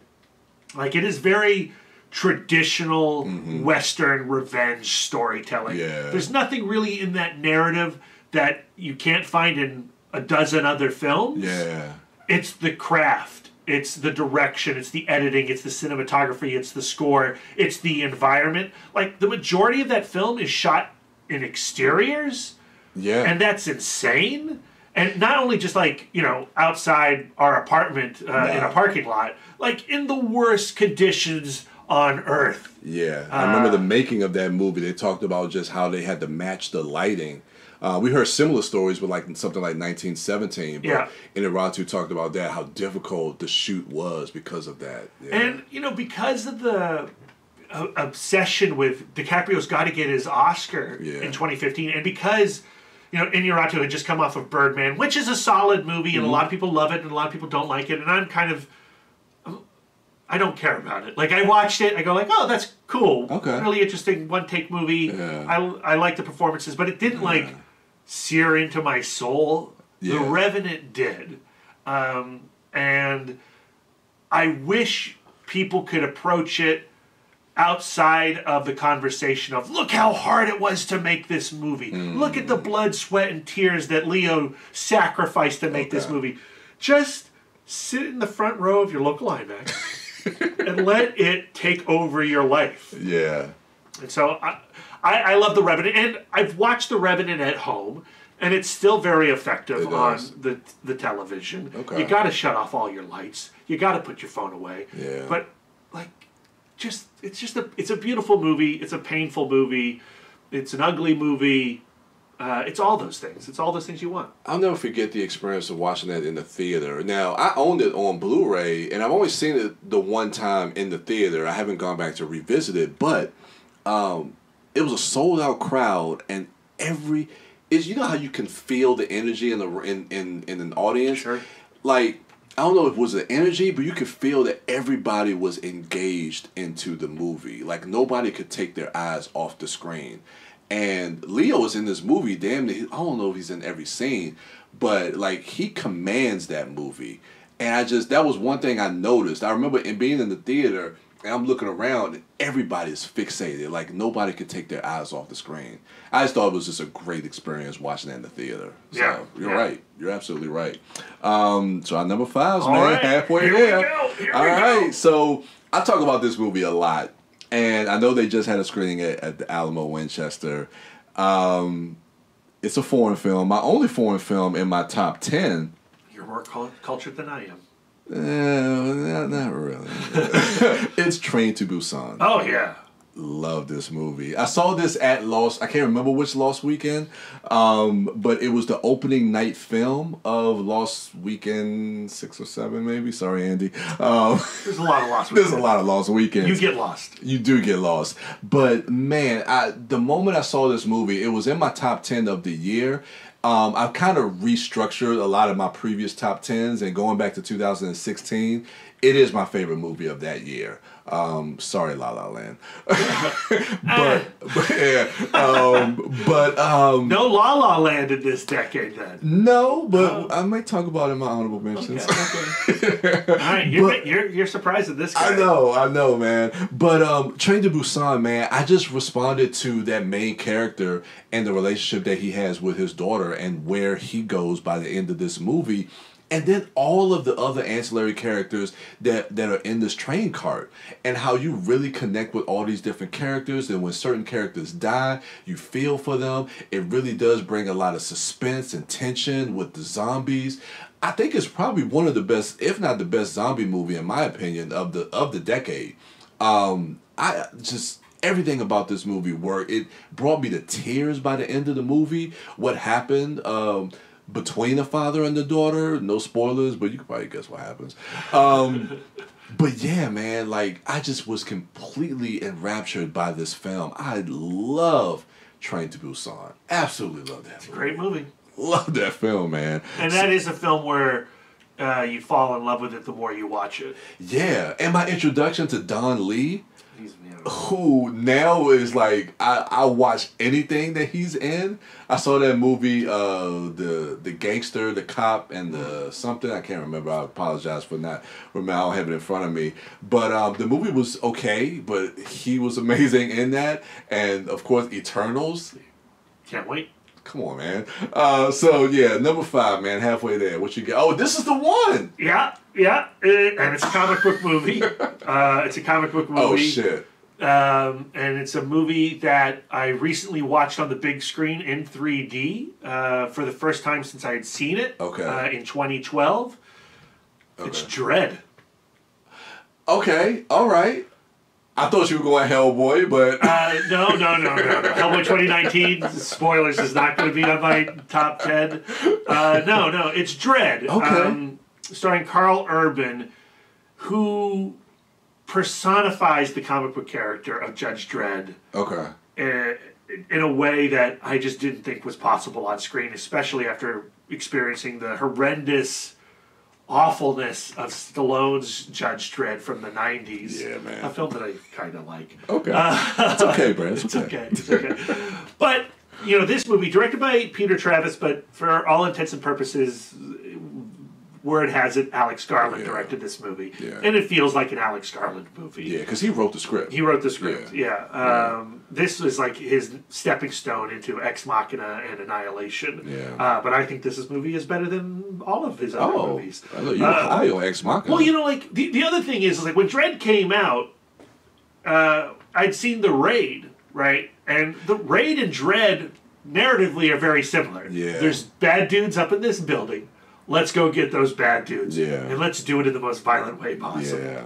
Like it is very traditional mm-hmm. Western revenge storytelling. Yeah. There's nothing really in that narrative that you can't find in a dozen other films yeah. it's the craft it's the direction it's the editing it's the cinematography it's the score it's the environment like the majority of that film is shot in exteriors Yeah. and that's insane and not only just like you know outside our apartment uh, in a parking lot like in the worst conditions on earth Yeah, I remember Uh, the making of that movie. They talked about just how they had to match the lighting. Uh, we heard similar stories with like something like 1917. But Yeah. Inarritu talked about that, how difficult the shoot was because of that. Yeah. And you know, because of the uh, obsession with DiCaprio's got to get his Oscar Yeah. in 2015, and because you know Inarritu had just come off of Birdman, which is a solid movie, Mm-hmm. and a lot of people love it, and a lot of people don't like it, and I'm kind of I don't care about it. Like I watched it, I go like, oh, that's cool, Okay. really interesting one take movie. Yeah. I I like the performances, but it didn't like sear into my soul. The Revenant did, um, and I wish people could approach it outside of the conversation of look how hard it was to make this movie. Look at the blood, sweat, and tears that Leo sacrificed to make this movie. Just sit in the front row of your local IMAX and let it take over your life. yeah. And so I, I, I love The Revenant, and I've watched The Revenant at home, and it's still very effective It on the the television. Okay. You got to shut off all your lights. You got to put your phone away. Yeah. But like, just it's just a it's a beautiful movie. It's a painful movie. It's an ugly movie. Uh, it's all those things. It's all those things you want. I'll never forget the experience of watching that in the theater. Now, I owned it on Blu-ray, and I've only seen it the one time in the theater. I haven't gone back to revisit it, but um, it was a sold-out crowd, and every is you know how you can feel the energy in the in in, in an audience. Sure. Like I don't know if it was the energy, but you could feel that everybody was engaged into the movie. Like nobody could take their eyes off the screen. And Leo is in this movie. Damn, near- I don't know if he's in every scene, but like he commands that movie. And I just that was one thing I noticed. I remember in being in the theater and I'm looking around and everybody's fixated. Like nobody could take their eyes off the screen. I just thought it was just a great experience watching that in the theater. So Yeah, you're yeah. right. You're absolutely right. Um, so our number five's All man, right, halfway here we there. go, here All we right, go. so I talk about this movie a lot, and I know they just had a screening at, at the Alamo Winchester. Um, it's a foreign film, my only foreign film in my top ten. You're more cul- cultured than I am. Uh, not, not really. it's Train to Busan. Oh yeah. Love this movie. I saw this at Lost. I can't remember which Lost Weekend, um, but it was the opening night film of Lost Weekend six or seven, maybe. Sorry, Andy. Um, There's a lot of lost. there's a lot of Lost Weekends. You get lost. You do get lost. But man, I the moment I saw this movie, it was in my top ten of the year. Um, I've kind of restructured a lot of my previous top tens, and going back to 2016, it is my favorite movie of that year. Um, sorry, La La Land, but, but yeah, um, but um, No La La Land in this decade, then. no, but I might talk about it in my honorable mentions. Okay. All right, you're, But- you're you're surprised at this guy. I know, I know, man. But um, Train to Busan, man, I just responded to that main character and the relationship that he has with his daughter and where he goes by the end of this movie. And then all of the other ancillary characters that, that are in this train cart, and how you really connect with all these different characters. And when certain characters die, you feel for them. It really does bring a lot of suspense and tension with the zombies. I think it's probably one of the best, if not the best, zombie movie in my opinion of the of the decade. Um, I just everything about this movie worked. It brought me to tears by the end of the movie. What happened um, between the father and the daughter? No spoilers, but you can probably guess what happens. Um, but yeah, man, like I just was completely enraptured by this film. I love Train to Busan. Absolutely love that. Movie. Great movie. Love that film, man. And that is a film where uh, you fall in love with it the more you watch it. Yeah, and my introduction to Don Lee, He's, you know, who now is like I, I watch anything that he's in. I saw that movie, uh, the the gangster, the cop, and the something I can't remember. I apologize for not remember. I don't have it in front of me. But um, the movie was okay, but he was amazing in that, and of course Eternals. can't wait. Come on, man. Uh, so yeah, number five, man, halfway there. What you get? Oh, this is the one. Yeah, yeah, it, and it's a comic book movie. Uh, it's a comic book movie. Oh shit. Um, and it's a movie that I recently watched on the big screen in 3D uh, for the first time since I had seen it. Okay. Uh, in 2012. It's Dredd. Okay, all right. I thought you were going Hellboy, but Uh, no, no, no, no, no. Hellboy 2019. Spoilers is not going to be on my top 10. Uh, no, no, it's Dredd. Okay. Um, starring Karl Urban, who personifies the comic book character of Judge Dredd. okay. uh, in a way that I just didn't think was possible on screen, especially after experiencing the horrendous awfulness of Stallone's Judge Dredd from the 90s. Yeah, man. A film that I kind of like. Okay, it's okay, Brad. It's, It's okay. okay. It's okay. but, you know, this movie, directed by Peter Travis, but for all intents and purposes, word has it Alex Garland Yeah. directed this movie. Yeah. And it feels like an Alex Garland movie. Yeah, because he wrote the script. He wrote the script. Yeah. Yeah. Um, This was like his stepping stone into Ex Machina and Annihilation. Yeah. Uh, but I think this is, movie is better than all of his other oh, movies. I look, you Uh, high on Ex Machina. Well, you know, like the, the other thing is, like when Dredd came out, uh, I'd seen the Raid, right? And the Raid and Dredd narratively are very similar. Yeah. There's bad dudes up in this building. Let's go get those bad dudes. Yeah. And let's do it in the most violent way possible yeah,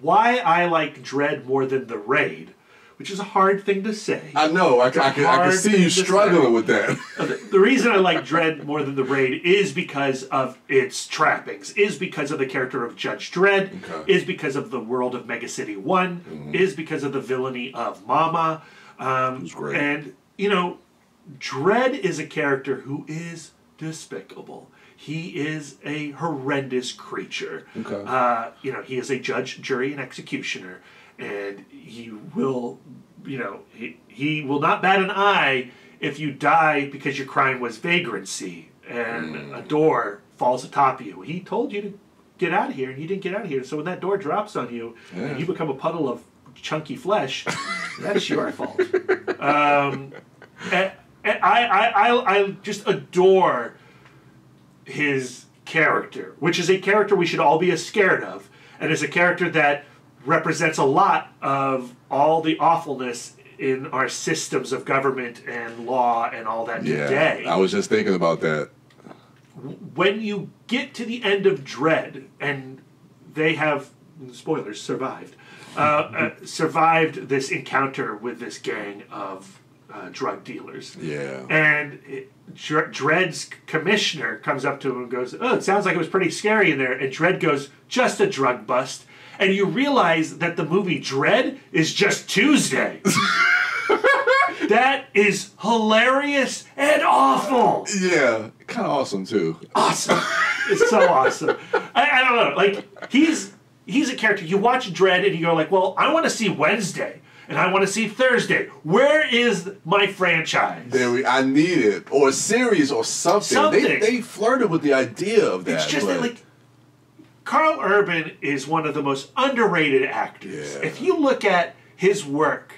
why I like Dredd more than the Raid, which is a hard thing to say. I know. I, I, can, I can see you struggling say. with that. the, the reason I like Dredd more than the Raid is because of its trappings, is because of the character of Judge Dredd, Okay. Mm-hmm. is because of the world of Mega City One, is because of the villainy of Mama. Um. And, you know, Dredd is a character who is despicable. He is a horrendous creature. Okay. Uh, you know, he is a judge, jury, and executioner, and he will, you know, he, he will not bat an eye if you die because your crime was vagrancy and Mm. a door falls atop you. He told you to get out of here, and you didn't get out of here. So when that door drops on you Yeah. and you become a puddle of chunky flesh, that's your fault. Um, and, and I, I, I, I just adore his character, which is a character we should all be as scared of, and is a character that represents a lot of all the awfulness in our systems of government and law and all that Yeah, today. I was just thinking about that. when you get to the end of Dredd, and they have spoilers survived, uh, uh, survived this encounter with this gang of uh, drug dealers. Yeah. And it, Dr- Dredd's commissioner comes up to him and goes, "Oh, it sounds like it was pretty scary in there." And Dredd goes, "Just a drug bust." And you realize that the movie Dredd is just Tuesday. that is hilarious and awful. Yeah, kind of awesome too. Awesome. it's so awesome. I, I don't know. Like he's he's a character. You watch Dredd and you go like, well, I want to see Wednesday and I want to see Thursday. Where is my franchise? There we, I need it or a series or something. Something. They, they flirted with the idea of that. It's just but that like Karl Urban is one of the most underrated actors. Yeah. If you look at his work,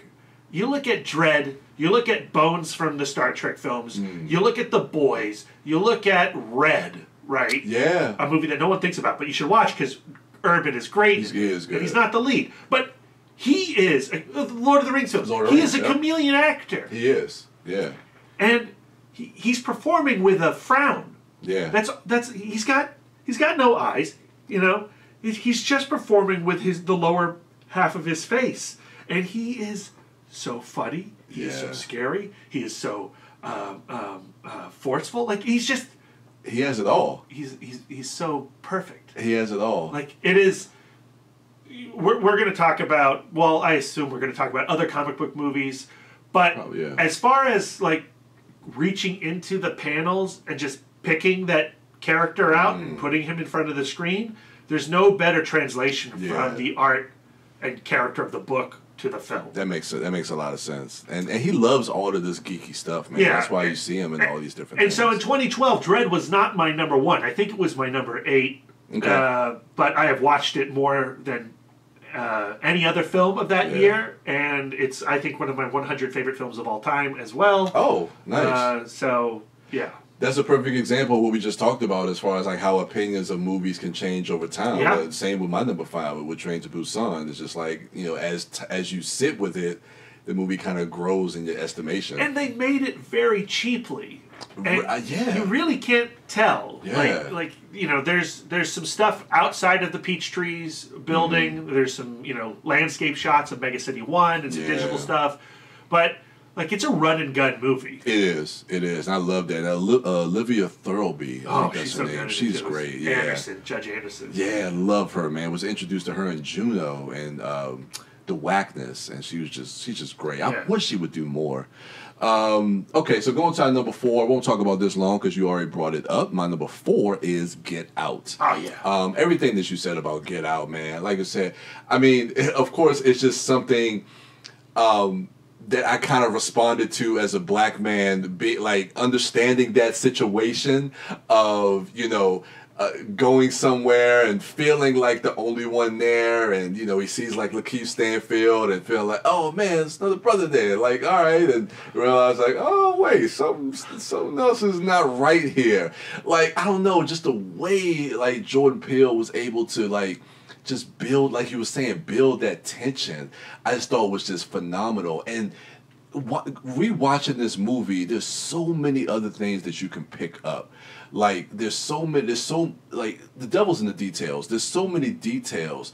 you look at Dredd, you look at Bones from the Star Trek films, Hmm. you look at The Boys, you look at Red, right? yeah, A movie that no one thinks about, but you should watch because Urban is great. He's- he is And he's not the lead. But he is, uh, Lord of the Rings films, Lord he Rings, is a yeah. chameleon actor. he is. Yeah, And he, he's performing with a frown. yeah. That's that's he's got he's got no eyes, you know. He's just performing with his the lower half of his face, and he is so funny. He is so scary. He is so um, um, uh, forceful. Like he's just he has it all. he's he's he's so perfect. He has it all. Like it is. We're, we're going to talk about. Well, I assume we're going to talk about other comic book movies, but Probably, yeah. as far as like reaching into the panels and just picking that character out and Mm. putting him in front of the screen, there's no better translation Yeah. from the art and character of the book to the film. That makes that makes a lot of sense, and and he loves all of this geeky stuff, man. Yeah. That's why you see him in all these different. And so in 2012, Dredd was not my number one. I think it was my number eight. Okay. Uh, but I have watched it more than uh, any other film of that Yeah. year, and it's I think one of my 100 favorite films of all time as well. oh, nice. Uh, so yeah, That's a perfect example of what we just talked about as far as like how opinions of movies can change over time. Yeah. Uh, same with my number five with Train to Busan. It's just like you know, as t- as you sit with it, the movie kind of grows in your estimation. and they made it very cheaply. Uh, yeah. you really can't tell. Yeah. Like, like you know, there's there's some stuff outside of the peach trees building. Mm-hmm. There's some you know landscape shots of Mega City One and some Yeah. digital stuff, but like it's a run and gun movie. it is, it is, and I love that. Uh, Li- uh, Olivia Thirlby, I Oh, think that's she's her so name. good. She's it. It was great. Yeah, Anderson, Judge Anderson. yeah, love her, man. Was introduced to her in Juno and um, the Whackness, and she was just she's just great. I Yeah. wish she would do more. Um, okay, so going to number four. I won't talk about this long because you already brought it up. My number four is Get Out. Oh yeah. Um, everything that you said about Get Out, man. Like I said, I mean, of course, it's just something um, that I kind of responded to as a black man, be like understanding that situation of you know. Uh, going somewhere and feeling like the only one there, and you know he sees like Lakeith Stanfield and feel like, oh man, there's another brother there. Like, all right, and realize like, oh wait, something something else is not right here. Like, I don't know, just the way like Jordan Peele was able to like just build, like you were saying, build that tension. I just thought was just phenomenal. And wa- rewatching this movie, there's so many other things that you can pick up. Like there's so many, there's so like the devil's in the details. There's so many details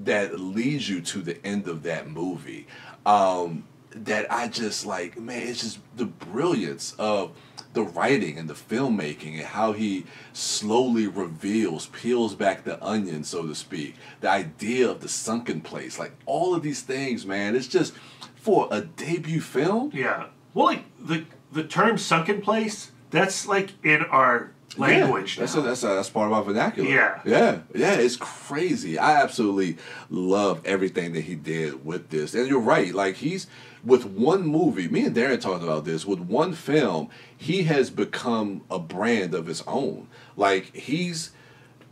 that leads you to the end of that movie. Um, that I just like, man, it's just the brilliance of the writing and the filmmaking and how he slowly reveals, peels back the onion, so to speak. The idea of the sunken place, like all of these things, man. It's just for a debut film. Yeah. Well, like the the term "sunken place" that's like in our language Yeah, that's, a, that's, a, that's part of our vernacular. Yeah. Yeah. Yeah. It's crazy. I absolutely love everything that he did with this. And you're right. Like, he's, with one movie, me and Darren talked about this, with one film, he has become a brand of his own. Like, he's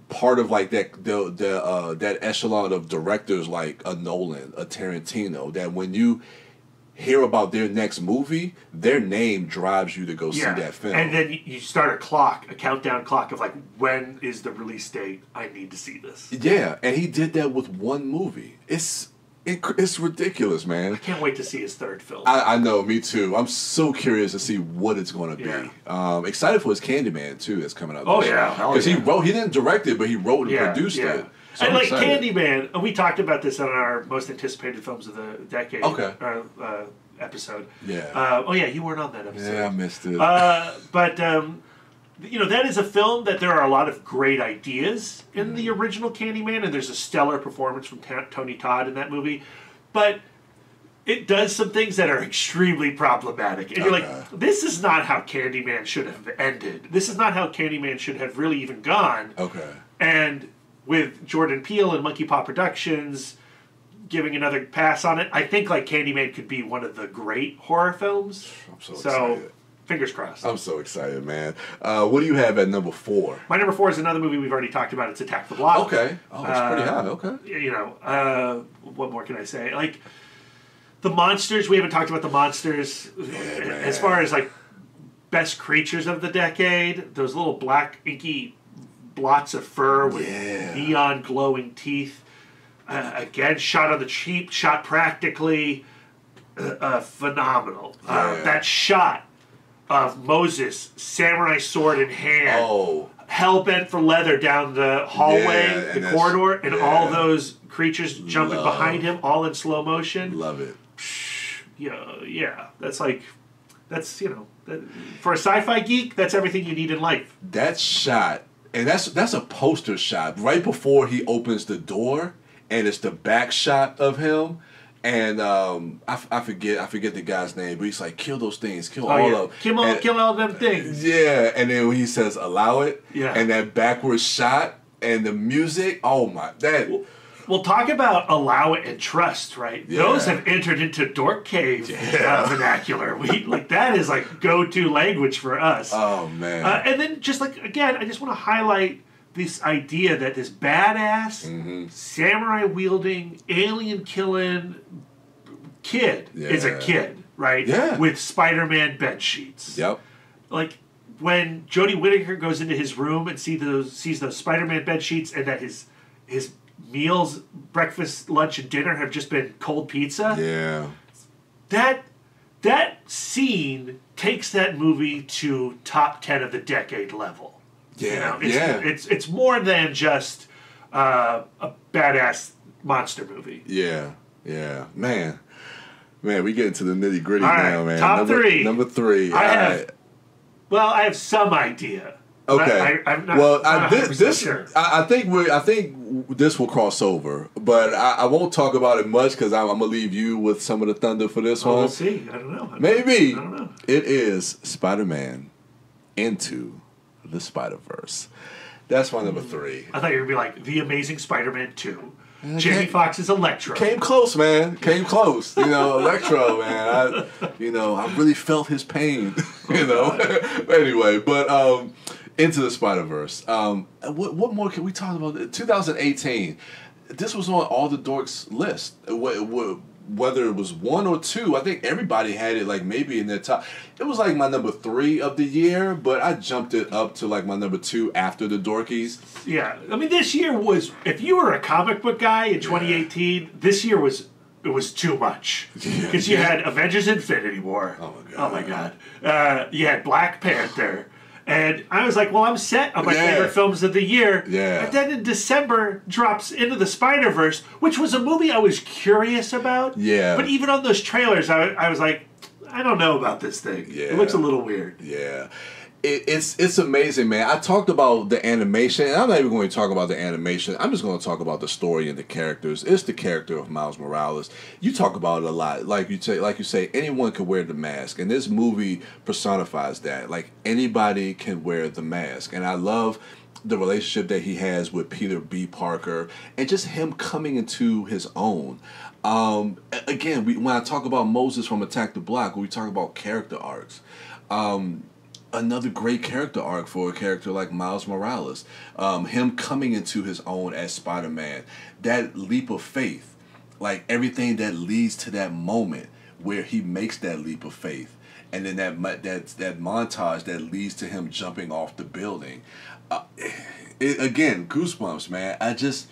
part of like that the the uh that echelon of directors like a Nolan, a Tarantino, that when you hear about their next movie, their name drives you to go yeah. see that film. And then you- start a clock, a countdown clock of like when is the release date? I need to see this. Yeah, and he did that with one movie. It's it, it's ridiculous, man. I can't wait to see his third film. I, I know, me too. I'm so curious to see what it's going to be. Yeah. Um, excited for his Candyman too. That's coming out. Oh, yeah. Because yeah. he wrote. He didn't direct it, but he wrote and yeah, produced yeah. it. So and I'm like excited. Candyman, and we talked about this on our most anticipated films of the decade. Okay. Uh, uh, episode. Yeah. Uh, oh yeah, you weren't on that episode. Yeah, I missed it. Uh, but um, you know that is a film that there are a lot of great ideas in the original Candyman, and there's a stellar performance from Ta- Tony Todd in that movie. But it does some things that are extremely problematic. And you're like, this is not how Candyman should have ended. This is not how Candyman should have really even gone. Okay. And with Jordan Peele and Monkey Paw Productions giving another pass on it, I think like Candyman could be one of the great horror films. I'm so So, excited. fingers crossed. I'm so excited, man. Uh, what do you have at number four? My number four is another movie we've already talked about. It's Attack the Block. Okay. Oh, it's pretty Uh, high. Okay. you know, uh, what more can I say? Like the monsters. We haven't talked about the monsters man. as far as like best creatures of the decade. Those little black inky blots of fur with Yeah. neon glowing teeth. Uh, again, shot on the cheap, shot practically. Uh, uh, phenomenal. Uh, Yeah. that shot of Moses, samurai sword in hand Oh, hell bent for leather down the hallway, Yeah, the corridor, and all those creatures jumping Love. behind him, all in slow motion. love it. Yeah, yeah, that's like, that's you know, that, for a sci-fi geek, that's everything you need in life. That shot, and that's that's a poster shot right before he opens the door, and it's the back shot of him. And um, I, f- I forget I forget the guy's name, but he's like, "Kill those things, kill Oh all yeah, of them." kill all, And- kill all them things. Yeah, and then when he says allow it, Yeah. and that backward shot and the music, oh my, that We'll talk about allow it and trust, right? Yeah. Those have entered into dork cave Yeah. uh, vernacular. We like that is like go-to language for us. oh man, Uh, and then just like again, I just want to highlight this idea that this badass Mm-hmm. samurai wielding alien killing kid is a kid, right? Yeah. With Spider-Man bed sheets. yep, Like when Jodie Whittaker goes into his room and see those sees those Spider-Man bed sheets and that his his meals, breakfast, lunch, and dinner have just been cold pizza yeah, that that scene takes that movie to top 10 of the decade level yeah, you know it's, yeah, it's it's more than just uh, a badass monster movie yeah, yeah, man. Man, we get into the nitty gritty right, now, man. top number, three. Number three. I all have- right. well i have some idea Okay. I, not, well, I, this, this sure. I, I think we I think this will cross over, but I, I won't talk about it much because I'm, I'm gonna leave you with some of the thunder for this Well, one. we'll see i don't know don't- Maybe i don't know it is Spider-Man into the Spider-Verse. That's my number three. i thought you gonna be like the amazing spider-man 2 Okay. jamie foxx's electro Came close, man. Came close. You know, Electro, man. I, you know, I really felt his pain. You know. anyway, but um, into the Spider Verse. Um, what what more can we talk about? 2018. This was on all the dorks list. Wh- wh- Whether it was one or two, I think everybody had it like maybe in their top. It was like my number three of the year, but I jumped it up to like my number two after the dorkies. Yeah, I mean, this year was. If you were a comic book guy in 2018, this year was it was too much because you had Avengers: Infinity War. Oh my God. Oh my god! Uh, you had Black Panther, and I was like, well, I'm set on my Yeah. favorite films of the year. Yeah. And then in December drops into the Spider Verse, which was a movie I was curious about. Yeah. But even on those trailers, I, I was like, I don't know about this thing. Yeah. It looks a little weird. Yeah. It, it's it's amazing, man. I talked about the animation, and I'm not even going to talk about the animation. I'm just going to talk about the story and the characters. It's the character of Miles Morales. You talk about it a lot, like you say, like you say, anyone can wear the mask, and this movie personifies that. Like anybody can wear the mask, and I love the relationship that he has with Peter B. Parker, and just him coming into his own. Um, again, we, when I talk about Moses from Attack the Block, we talk about character arcs. Um, another great character arc for a character like Miles Morales. Um, him coming into his own as Spider Man. That leap of faith, like everything that leads to that moment where he makes that leap of faith, and then that that that montage that leads to him jumping off the building. Uh, it, again, goosebumps, man. I just,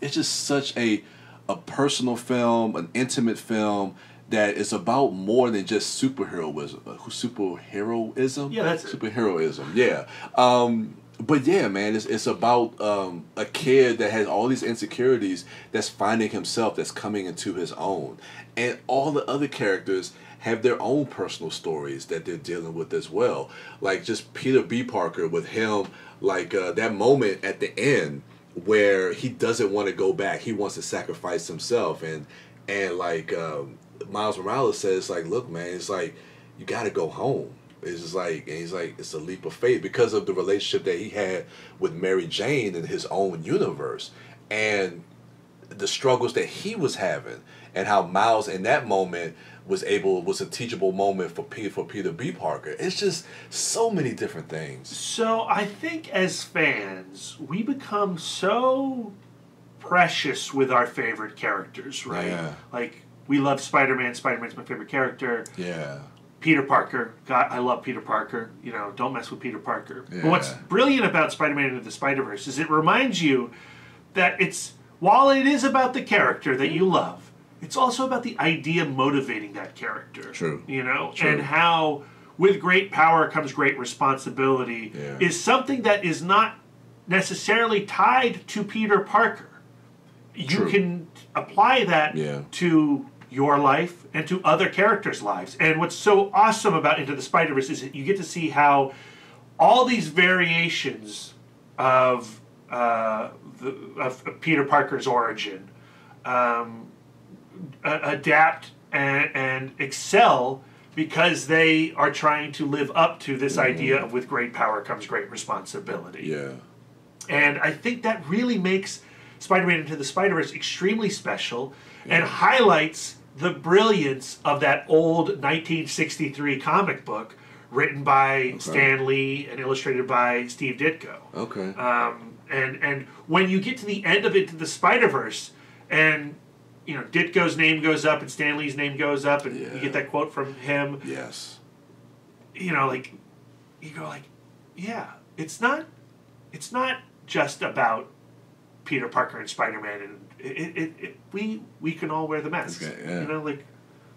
it's just such a a personal film, an intimate film that is about more than just superheroism. uh, Superheroism. Yeah, that's superheroism. Yeah. Um, but yeah, man, it's it's about um, a kid that has all these insecurities that's finding himself, that's coming into his own, and all the other characters have their own personal stories that they're dealing with as well. Like just Peter B. Parker with him, like uh, that moment at the end where he doesn't want to go back. He wants to sacrifice himself and and like um, Miles Morales says, like, look, man, it's like you got to go home. It's just like, and he's like, it's a leap of faith because of the relationship that he had with Mary Jane in his own universe, and the struggles that he was having, and how Miles in that moment was able was a teachable moment for Peter for Peter B. Parker. It's just so many different things. So I think as fans, we become so precious with our favorite characters, right? Yeah. Like we love Spider Man. Spider Man's my favorite character. Yeah. Peter Parker. God, I love Peter Parker. You know, don't mess with Peter Parker. Yeah. But what's brilliant about Spider Man into the Spider Verse is it reminds you that it's while it is about the character that you love, it's also about the idea motivating that character. True. You know, True. and how with great power comes great responsibility Yeah. is something that is not necessarily tied to Peter Parker. You True. can apply that Yeah. to your life and to other characters' lives. And what's so awesome about Into the Spider Verse is that you get to see how all these variations of uh, the, of, Peter Parker's origin um, adapt and, and excel because they are trying to live up to this idea of with great power comes great responsibility. Yeah. And I think that really makes Spider Man Into the Spider Verse extremely special and highlights the brilliance of that old 1963 comic book written by Stan Lee and illustrated by Steve Ditko. Okay. Um, and, and when you get to the end of Into the Spider Verse and you know Ditko's name goes up and Stan Lee's name goes up and you get that quote from him yes. you know, like you go like, yeah, it's not, it's not just about Peter Parker and Spider Man, and it, it, it, we we can all wear the masks. Okay, yeah. You know, like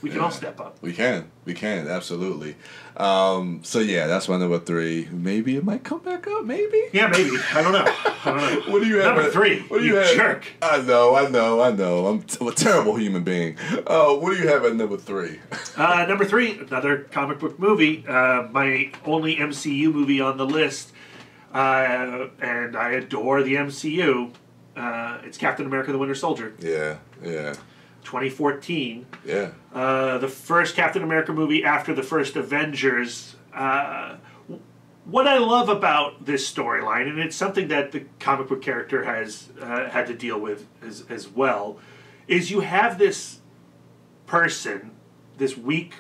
we can all step up. We can. We can, absolutely. Um, so yeah, that's my number three. Maybe it might come back up, maybe? Yeah, maybe. I don't know. I don't know. What do you have? Number at- three, What do you, you have? jerk. I know, I know, I know. I'm, t- I'm a terrible human being. Uh, what do you have at number three? Uh, number three, another comic book movie. Uh, my only MCU movie on the list, uh, and I adore the MCU. Uh, it's Captain America: The Winter Soldier, yeah, yeah, 2014. yeah. Uh, the first Captain America movie after the first Avengers. Uh, what I love about this storyline, and it's something that the comic book character has uh, had to deal with as, as well, is you have this person, this weak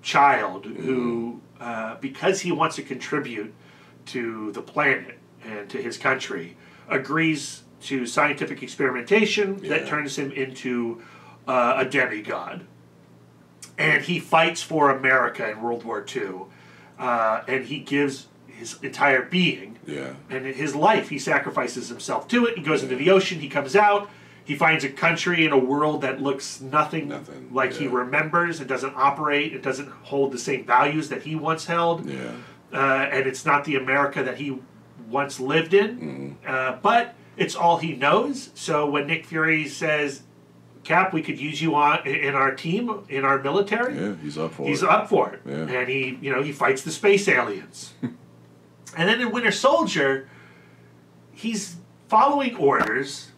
child, who, uh, because he wants to contribute to the planet and to his country, agrees to scientific experimentation that turns him into uh, a demigod. And he fights for America in World War II. Uh, and he gives his entire being Yeah. and his life. He sacrifices himself to it. He goes into the ocean. He comes out. He finds a country in a world that looks nothing, Nothing, like he remembers. It doesn't operate. It doesn't hold the same values that he once held. Yeah. uh, and it's not the america that he once lived in. Uh, but it's all he knows so when nick fury says cap we could use you on in our team in our military Yeah, he's up for He's it. up for it, Yeah. and he, you know, he fights the space aliens. and then in Winter Soldier, he's following orders,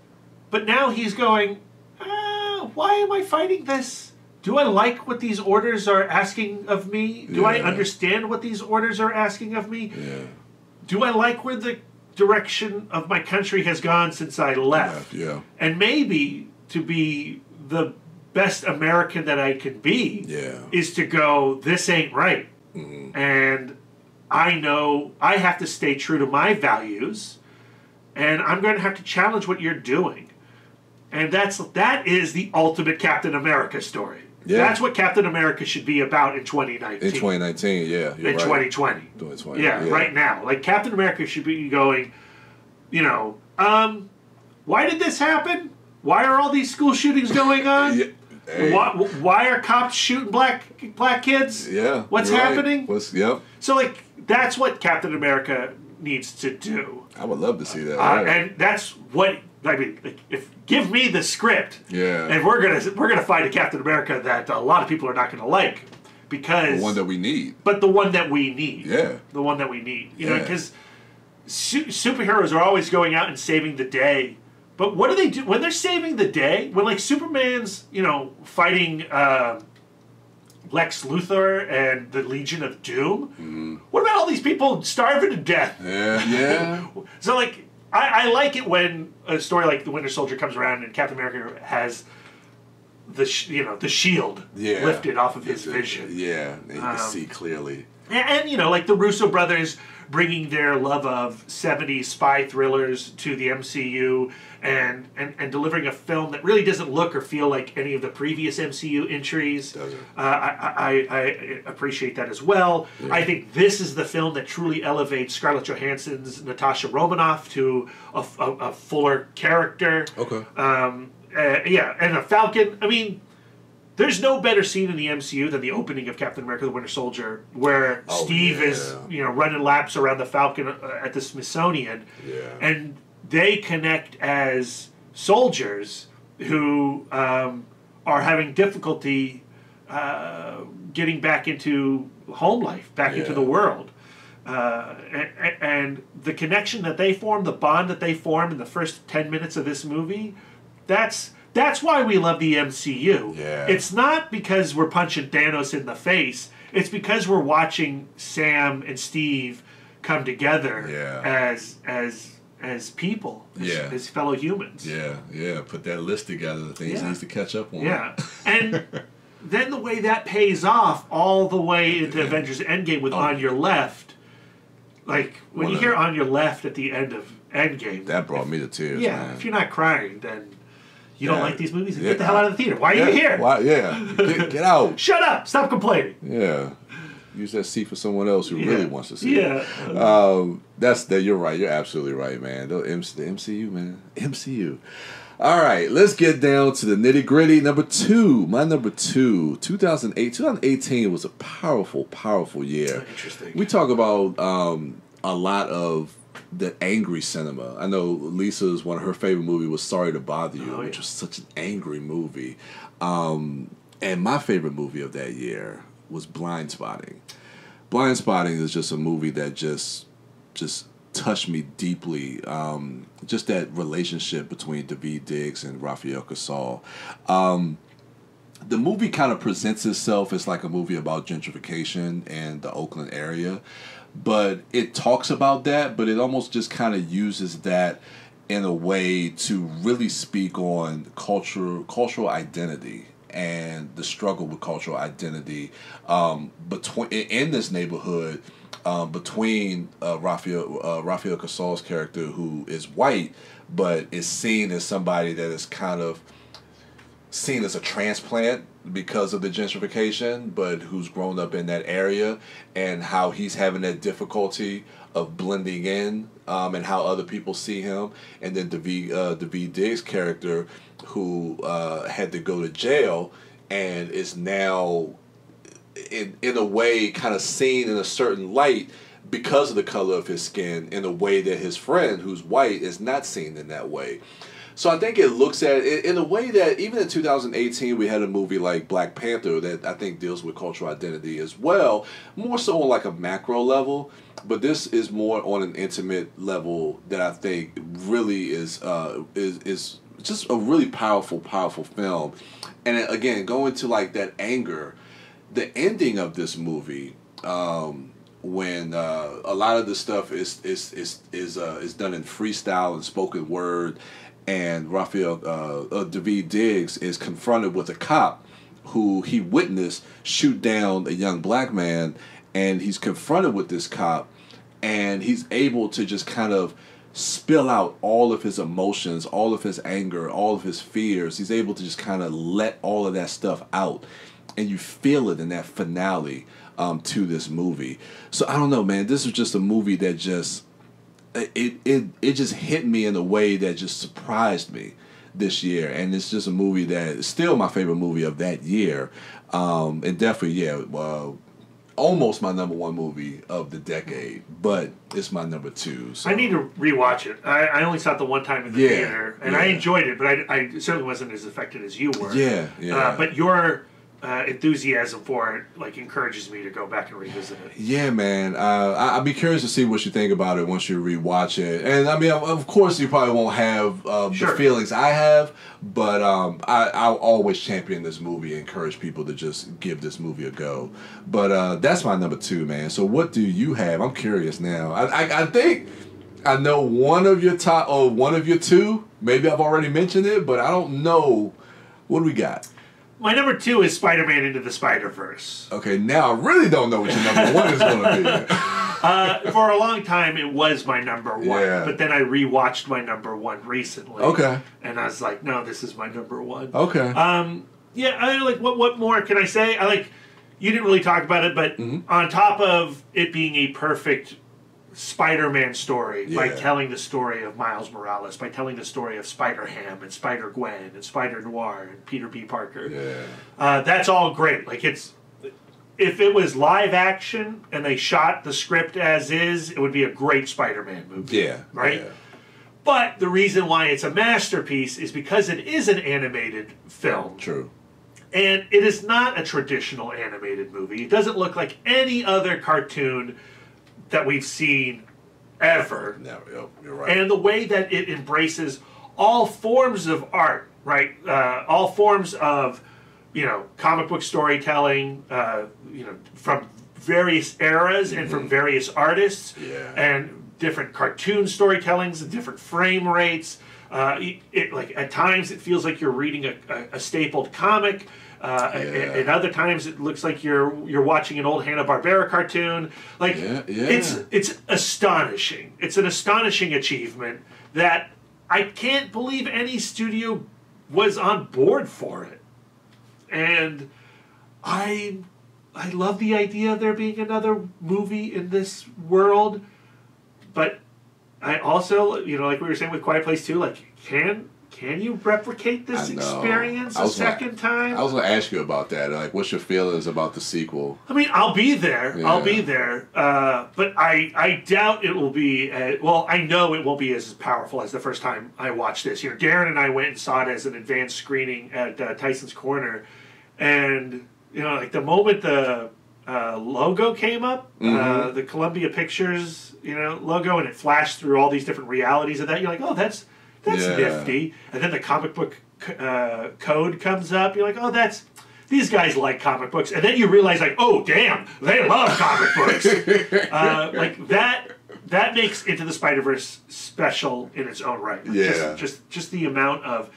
but now he's going, ah, why am I fighting this? Do I like what these orders are asking of me? Do I understand what these orders are asking of me? Yeah. Do I like where the direction of my country has gone since I left? Yeah. And maybe to be the best American that I can be Yeah. is to go, this ain't right. Mm-hmm. And I know I have to stay true to my values, and I'm going to have to challenge what you're doing. And that's that is the ultimate Captain America story. Yeah. That's what Captain America should be about in 2019. In 2019, yeah. In right. 2020. 2020. Yeah, right now. Like Captain America should be going, you know, um, why did this happen? Why are all these school shootings going on? Yeah. Hey. Why, why are cops shooting black black kids? Yeah. What's right. happening? What's yep. So like that's what Captain America needs to do, I would love to see that. uh, yeah. and that's what I mean. Like, if give me the script, Yeah. and we're gonna we're gonna find a Captain America that a lot of people are not gonna like because the one that we need. but the one that we need. Yeah. The one that we need. You know, because su- superheroes are always going out and saving the day, But what do they do when they're saving the day? When like Superman's, you know, fighting uh, Lex Luthor and the Legion of Doom. What about all these people starving to death? Yeah, yeah. So like, I, I like it when a story like the Winter Soldier comes around and Captain America has the sh- you know the shield Yeah. lifted off of his vision. Yeah, and you can Um, see clearly. And, and, you know, like the Russo brothers bringing their love of 70s spy thrillers to the MCU and, and, and delivering a film that really doesn't look or feel like any of the previous MCU entries. Doesn't. Uh, I, I, I appreciate that as well. I think this is the film that truly elevates Scarlett Johansson's Natasha Romanoff to a, a, a fuller character. Okay. Um, uh, yeah, and a Falcon. I mean, there's no better scene in the MCU than the opening of Captain America: The Winter Soldier, where Oh, Steve is you know running laps around the Falcon uh, at the Smithsonian, Yeah. and they connect as soldiers who um, are having difficulty uh, getting back into home life, back into the world. Uh, and, and the connection that they form, the bond that they form in the first 10 minutes of this movie, that's that's why we love the MCU. Yeah. It's not because we're punching Thanos in the face. It's because we're watching Sam and Steve come together Yeah. as as as people, as, Yeah. as fellow humans. Yeah, yeah. Put that list together. The things Yeah. he needs to catch up on. Yeah. And then the way that pays off all the way into Avengers Endgame with oh. On Your Left. Like when you hear On Your Left at the end of Endgame. That brought me to tears. yeah, man. if you're not crying, then you don't like these movies Yeah. get the hell out of the theater. Why are yeah. you here? Why, yeah. Get, get out. Shut up! Stop complaining. Yeah. Use that seat for someone else who really wants to see it. Yeah. Um, that's that. You're right. You're absolutely right, man. The, MC, the MCU, man. MCU. All right, let's get down to the nitty gritty. Number two, my number two, 2008. 2018 was a powerful, powerful year. Interesting. We talk about um, a lot of the angry cinema. I know Lisa's one of her favorite movie was Sorry to Bother You, Oh, which was such an angry movie. Um, and my favorite movie of that year was Blindspotting. Blind Spotting is just a movie that just just touched me deeply. Um, just that relationship between Daveed Diggs and Rafael Casal. Um, the movie kind of presents itself as like a movie about gentrification and the Oakland area, but it talks about that, but it almost just kind of uses that in a way to really speak on culture, cultural identity and the struggle with cultural identity um, between in this neighborhood um, between uh, Rafael uh, Rafael Casal's character, who is white, but is seen as somebody that is kind of seen as a transplant because of the gentrification, but who's grown up in that area, and how he's having that difficulty of blending in, um, and how other people see him, and then Daveed uh, Daveed Diggs' character, who uh, had to go to jail, and is now in in a way kind of seen in a certain light because of the color of his skin in a way that his friend who's white is not seen in that way. So I think it looks at it in a way that even in 2018 we had a movie like Black Panther that I think deals with cultural identity as well, more so on like a macro level, but this is more on an intimate level that I think really is uh, is is just a really powerful powerful film. And again, going to like that anger the ending of this movie, um, when uh, a lot of the stuff is is is is uh, is done in freestyle and spoken word, and Rafael uh, uh, Daveed Diggs is confronted with a cop who he witnessed shoot down a young black man, and he's confronted with this cop, and he's able to just kind of spill out all of his emotions, all of his anger, all of his fears. He's able to just kind of let all of that stuff out. And you feel it in that finale um, to this movie. So I don't know, man. This is just a movie that just it it it just hit me in a way that just surprised me this year, and it's just a movie that is still my favorite movie of that year, um, and definitely yeah, uh, almost my number one movie of the decade, but it's my number two. So. I need to rewatch it. I, I only saw it the one time in the Yeah, theater, and I enjoyed it, but I, I certainly wasn't as affected as you were. Yeah, yeah. Uh, but your uh, enthusiasm for it like encourages me to go back and revisit it. Yeah, man. Uh, I, I'd be curious to see what you think about it once you rewatch it. And I mean, of, of course, you probably won't have uh, Sure. the feelings I have, but um, I, I'll always champion this movie and encourage people to just give this movie a go. But uh, that's my number two, man. So what do you have? I'm curious now. I, I, I think I know one of your top or one of your two. Maybe I've already mentioned it, but I don't know. What do we got? My number two is Spider-Man Into the Spider-Verse. Okay, now I really don't know what your number one is going to be. Uh, for a long time, it was my number one, Yeah. but then I rewatched my number one recently. Okay. and I was like, no, this is my number one. Okay. Um, yeah, I like what what more can I say? I like you didn't really talk about it, but Mm-hmm. on top of it being a perfect Spider-Man story by telling the story of Miles Morales, by telling the story of Spider-Ham and Spider-Gwen and Spider-Noir and Peter B. Parker. yeah. Uh, that's all great. Like it's if it was live action and they shot the script as is, it would be a great Spider-Man movie. Yeah. Right? yeah. But the reason why it's a masterpiece is because it is an animated film. True. And it is not a traditional animated movie. It doesn't look like any other cartoon that we've seen ever. No, you're right. And the way that it embraces all forms of art, right? Uh, all forms of, you know, comic book storytelling, uh, you know, from various eras and from various artists, Yeah. and different cartoon storytellings, and different frame rates. Uh, it, it like at times it feels like you're reading a, a, a stapled comic. Uh, Yeah. and, and other times it looks like you're you're watching an old Hanna Barbera cartoon. Like Yeah, yeah. it's it's astonishing. It's an astonishing achievement that I can't believe any studio was on board for it. And I I love the idea of there being another movie in this world, but I also, you know, like we were saying with Quiet Place 2, like can can you replicate this experience a was gonna- second time? I was going to ask you about that. Like, what's your feelings about the sequel? I mean, I'll be there. I'll be there. Uh, but I, I doubt it will be. Uh, well, I know it won't be as powerful as the first time I watched this. You know, Darren and I went and saw it as an advanced screening at uh, Tyson's Corner, and you know, like the moment the uh, logo came up, uh, Mm-hmm. the Columbia Pictures, you know, logo, and it flashed through all these different realities of that. You're like, oh, that's that's Yeah. nifty. And then the comic book uh, code comes up. You're like, oh, that's these guys like comic books. And then you realize, like, oh, damn, they love comic books. uh, like that. That makes Into the Spider Verse special in its own right. Yeah. Just, just just the amount of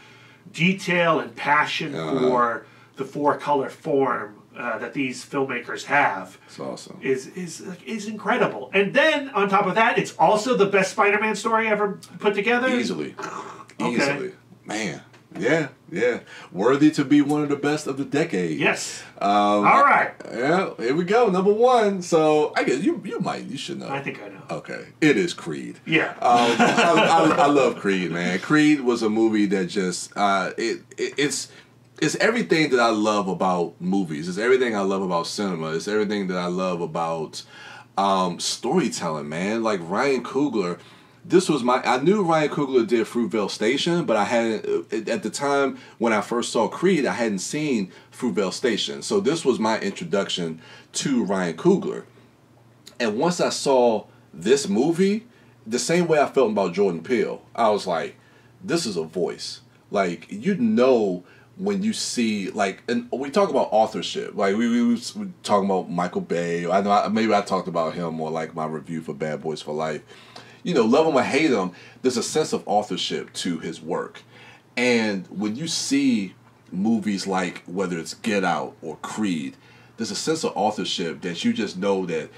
detail and passion Uh-huh. for the four color form uh, that these filmmakers have It's awesome. is is is incredible. And then on top of that, it's also the best Spider-Man story ever put together. Easily. Okay. Easily. Man. Yeah, yeah. Worthy to be one of the best of the decade. Yes. Um, All right. Yeah, here we go. Number one. So I guess you you might you should know. I think I know. Okay, it is Creed. Yeah. Um, I, I, I love Creed, man. Creed was a movie that just uh, it, it it's it's everything that I love about movies. It's everything I love about cinema. It's everything that I love about um, storytelling, man. Like Ryan Coogler. This was my. I knew Ryan Coogler did Fruitvale Station, but I hadn't at the time when I first saw Creed. I hadn't seen Fruitvale Station, so this was my introduction to Ryan Coogler. And once I saw this movie, the same way I felt about Jordan Peele, I was like, this is a voice. Like, you know, when you see, like, and we talk about authorship. Like, we, we was talking about Michael Bay. I know I, maybe I talked about him more like my review for Bad Boys for Life. You know, love him or hate him, there's a sense of authorship to his work. And when you see movies like whether it's Get Out or Creed, there's a sense of authorship that you just know that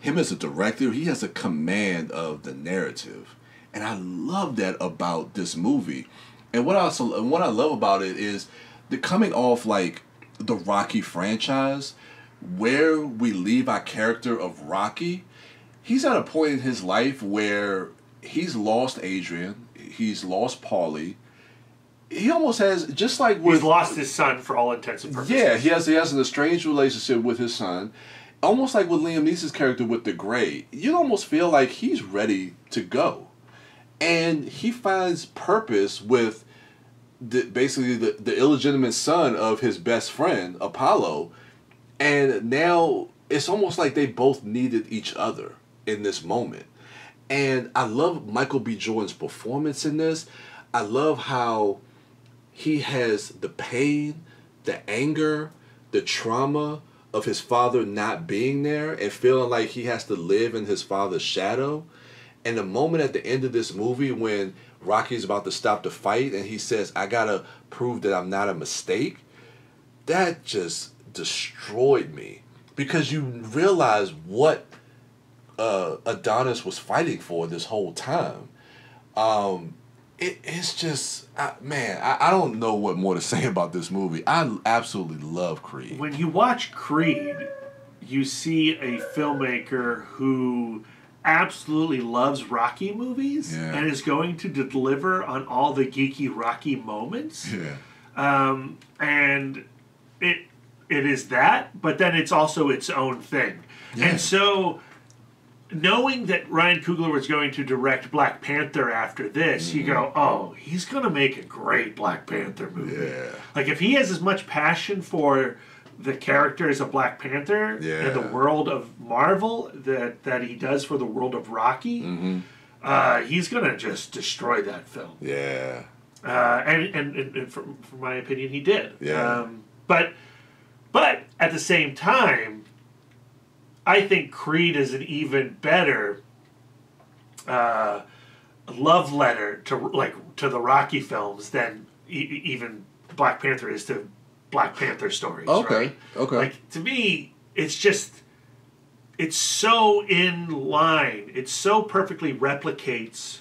him as a director, he has a command of the narrative. And I love that about this movie. And what I also and what I love about it is the coming off like the Rocky franchise, where we leave our character of Rocky, he's at a point in his life where he's lost Adrian, he's lost Paulie. He almost has just like with He's lost his son for all intents and purposes. yeah, he has he has an estranged relationship with his son, almost like with Liam Neeson's character with the Grey. You almost feel like he's ready to go, and he finds purpose with the, basically the, the illegitimate son of his best friend Apollo, and now it's almost like they both needed each other in this moment. And I love Michael B. Jordan's performance in this. I love how he has the pain, the anger, the trauma of his father not being there and feeling like he has to live in his father's shadow. And the moment at the end of this movie when Rocky's about to stop the fight and he says, I gotta prove that I'm not a mistake, that just destroyed me. Because you realize what uh, Adonis was fighting for this whole time. Um, it, it's just, I, man, I, I don't know what more to say about this movie. I absolutely love Creed. When you watch Creed, you see a filmmaker who absolutely loves Rocky movies Yeah. and is going to deliver on all the geeky Rocky moments. Yeah. Um, and it it is that, but then it's also its own thing. Yeah. And so knowing that Ryan Coogler was going to direct Black Panther after this, you go, "Oh, he's going to make a great Black Panther movie." Yeah. Like if he has as much passion for the characters of Black Panther and the world of Marvel that that he does for the world of Rocky, Mm-hmm. uh, he's gonna just destroy that film. Yeah. Uh, and and, and, and from, from my opinion, he did. Yeah. Um, but but at the same time, I think Creed is an even better uh, love letter to like to the Rocky films than e- even Black Panther is to Black Panther stories. Okay. right? Okay. Like to me, it's just it's so in line. It so perfectly replicates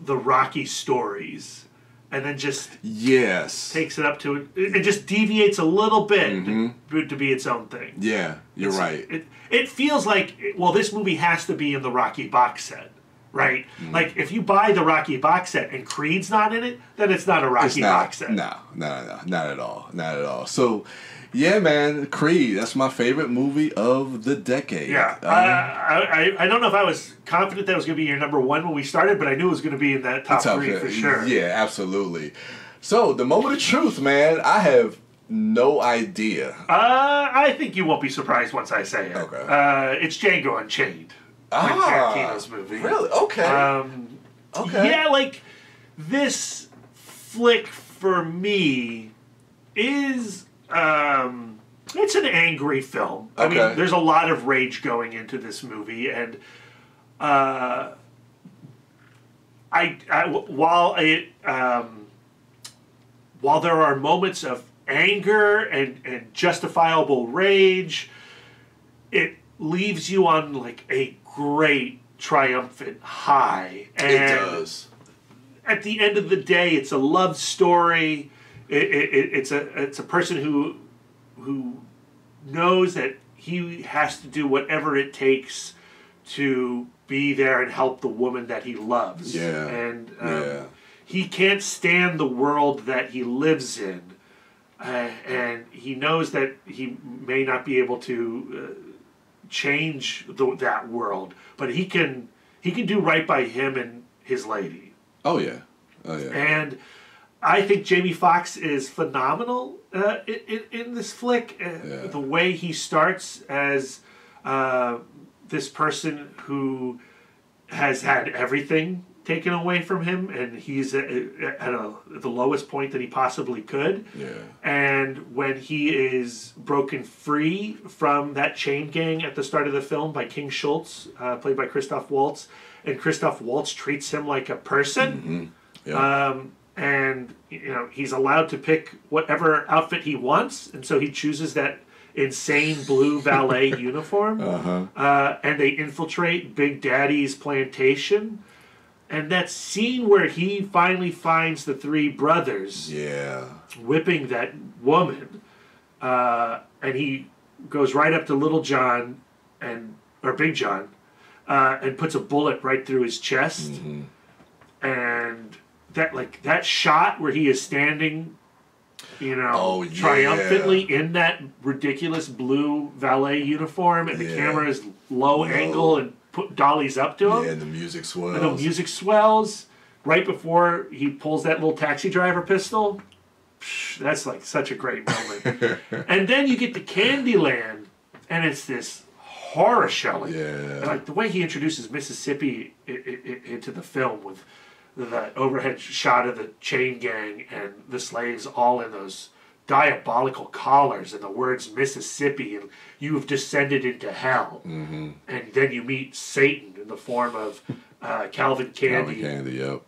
the Rocky stories, and then just yes. takes it up to it. It just deviates a little bit Mhm. to, to be its own thing. yeah, you're It's- right. It it feels like well, this movie has to be in the Rocky box set, right? Mm-hmm. Like if you buy the Rocky box set and Creed's not in it, then it's not a Rocky not. box set. No, no, no, not at all. Not at all. So, yeah, man, Creed. That's my favorite movie of the decade. Yeah, uh, I, I I don't know if I was confident that was going to be your number one when we started, but I knew it was going to be in that top Tough, three yeah. for sure. Yeah, absolutely. So, the moment of truth, man. I have no idea. Uh, I think you won't be surprised once I say it. Okay. Uh, it's Django Unchained. Quentin Tarantino's movie. Ah, Really? Okay. Um, okay. Yeah, like this flick for me is um, it's an angry film. Okay. I mean, there's a lot of rage going into this movie, and uh, I, I while it um, while there are moments of anger and, and justifiable rage, it leaves you on like a great triumphant high. And it does. at the end of the day, it's a love story. It, it, it- it's a it's a person who who knows that he has to do whatever it takes to be there and help the woman that he loves. Yeah. and um, Yeah. he can't stand the world that he lives in, uh, and he knows that he may not be able to uh, change the, that world, but he can he can do right by him and his lady. Oh yeah. Oh yeah. And I think Jamie Foxx is phenomenal uh, in, in, in this flick. Uh, Yeah. The way he starts as uh, this person who has had everything taken away from him, and he's at, at a, the lowest point that he possibly could. Yeah. And when he is broken free from that chain gang at the start of the film by King Schultz, uh, played by Christoph Waltz, and Christoph Waltz treats him like a person. Yeah. Um, and you know he's allowed to pick whatever outfit he wants, and so he chooses that insane blue valet uniform. Uh-huh. Uh, and they infiltrate Big Daddy's plantation. And that scene where he finally finds the three brothers yeah. whipping that woman, uh, and he goes right up to Little John and or Big John, uh, and puts a bullet right through his chest, Mm-hmm. and that like that shot where he is standing, you know, Oh, yeah. triumphantly in that ridiculous blue valet uniform, and the camera is low Low. angle and put dollies up to him Yeah, and the music swells. and the music swells. right before he pulls that little taxi driver pistol, psh, that's like such a great moment. and then you get to Candyland, and it's this horror showing. Yeah. And, like the way he introduces Mississippi into the film with the overhead shot of the chain gang and the slaves all in those diabolical collars and the words Mississippi and you have descended into hell. Mm-hmm. And then you meet Satan in the form of uh, Calvin Candy Calvin Candy, yep.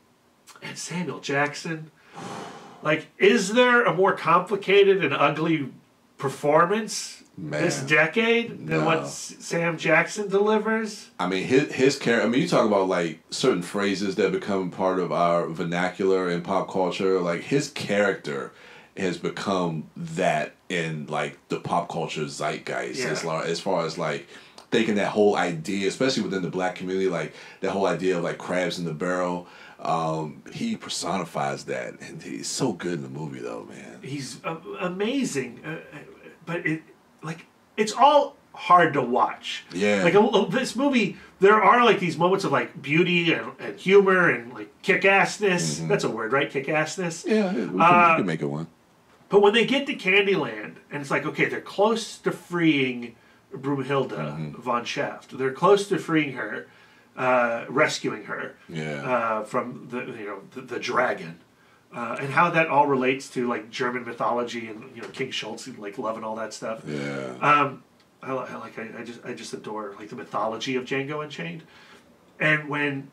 and Samuel Jackson. Like, is there a more complicated and ugly performance this decade than No. what Sam Jackson delivers? I mean, his his character. I mean, you talk about like certain phrases that become part of our vernacular and pop culture. Like his character has become that in like the pop culture zeitgeist. Yeah. As, far, as far as like thinking that whole idea, especially within the black community, like that whole idea of like crabs in the barrel. Um, he personifies that, and he's so good in the movie, though, man. He's uh, amazing, uh, uh, but it like it's all hard to watch. Yeah. Like a, a- this movie, there are like these moments of like beauty and, and humor and like kick assness. Mm-hmm. That's a word, right? Kick assness. Yeah, we can, Uh, we can make it one. But when they get to Candyland, and it's like, okay, they're close to freeing Broomhilda Mm-hmm. von Shaft. They're close to freeing her, uh, rescuing her Yeah. uh, from the you know the, the dragon, uh, and how that all relates to like German mythology and you know King Schultz and like love and all that stuff. Yeah. Um, I, I like I, I just I just adore like the mythology of Django Unchained, and when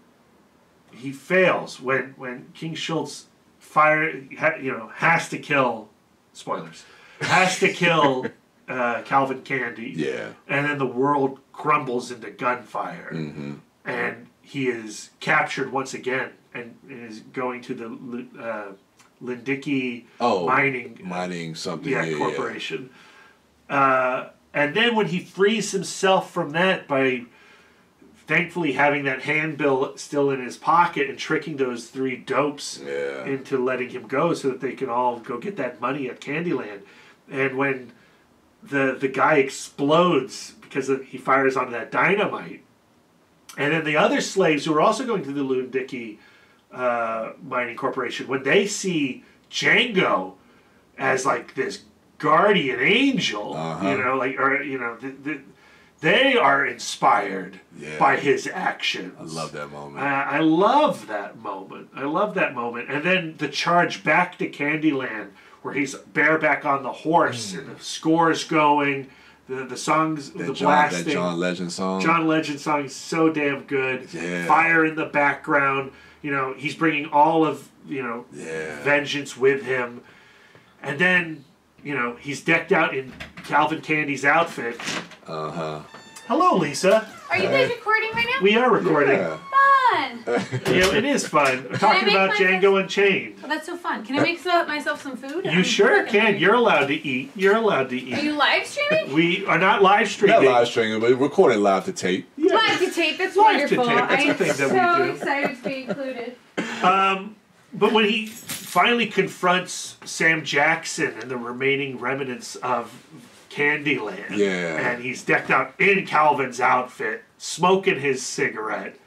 he fails, when when King Schultz fire ha, you know has to kill, spoilers, has to kill uh, Calvin Candy, yeah. and then the world crumbles into gunfire, Mm-hmm. and he is captured once again and is going to the uh, Lindicki Oh, mining mining something. yeah, Yeah, yeah. corporation. Uh, and then when he frees himself from that by thankfully having that handbill still in his pocket and tricking those three dopes Yeah. into letting him go so that they can all go get that money at Candyland. And when the the guy explodes because of, he fires onto that dynamite, and then the other slaves who are also going to the Lundicki uh, mining corporation, when they see Django as like this guardian angel, Uh-huh. you know, like or you know, th th they are inspired Yeah. by his actions. I love that moment. I, I love that moment. I love that moment. And then the charge back to Candyland, where he's bareback on the horse and the mm. scores going, the the songs, that the John, blasting. that John Legend song. John Legend song is so damn good. Yeah. Fire in the background. You know, he's bringing all of you know Yeah. vengeance with him, and then you know he's decked out in Calvin Candy's outfit. Uh huh. Hello, Lisa. Are you guys recording right now? We are recording. Yeah. Fun. You know, it is fun. We're talking about my Django Unchained. Oh, that's so fun. Can I make so- myself some food? You I'm sure can. hungry. You're allowed to eat. You're allowed to eat. Are you live streaming? We are not live streaming. Not streaming. live streaming, but recording live to tape. Yeah. Live to tape. That's Live to wonderful. tape, that's a I'm thing that we so do. excited to be included. Um, But when he finally confronts Sam Jackson and the remaining remnants of Candyland, Yeah. and he's decked out in Calvin's outfit, smoking his cigarette,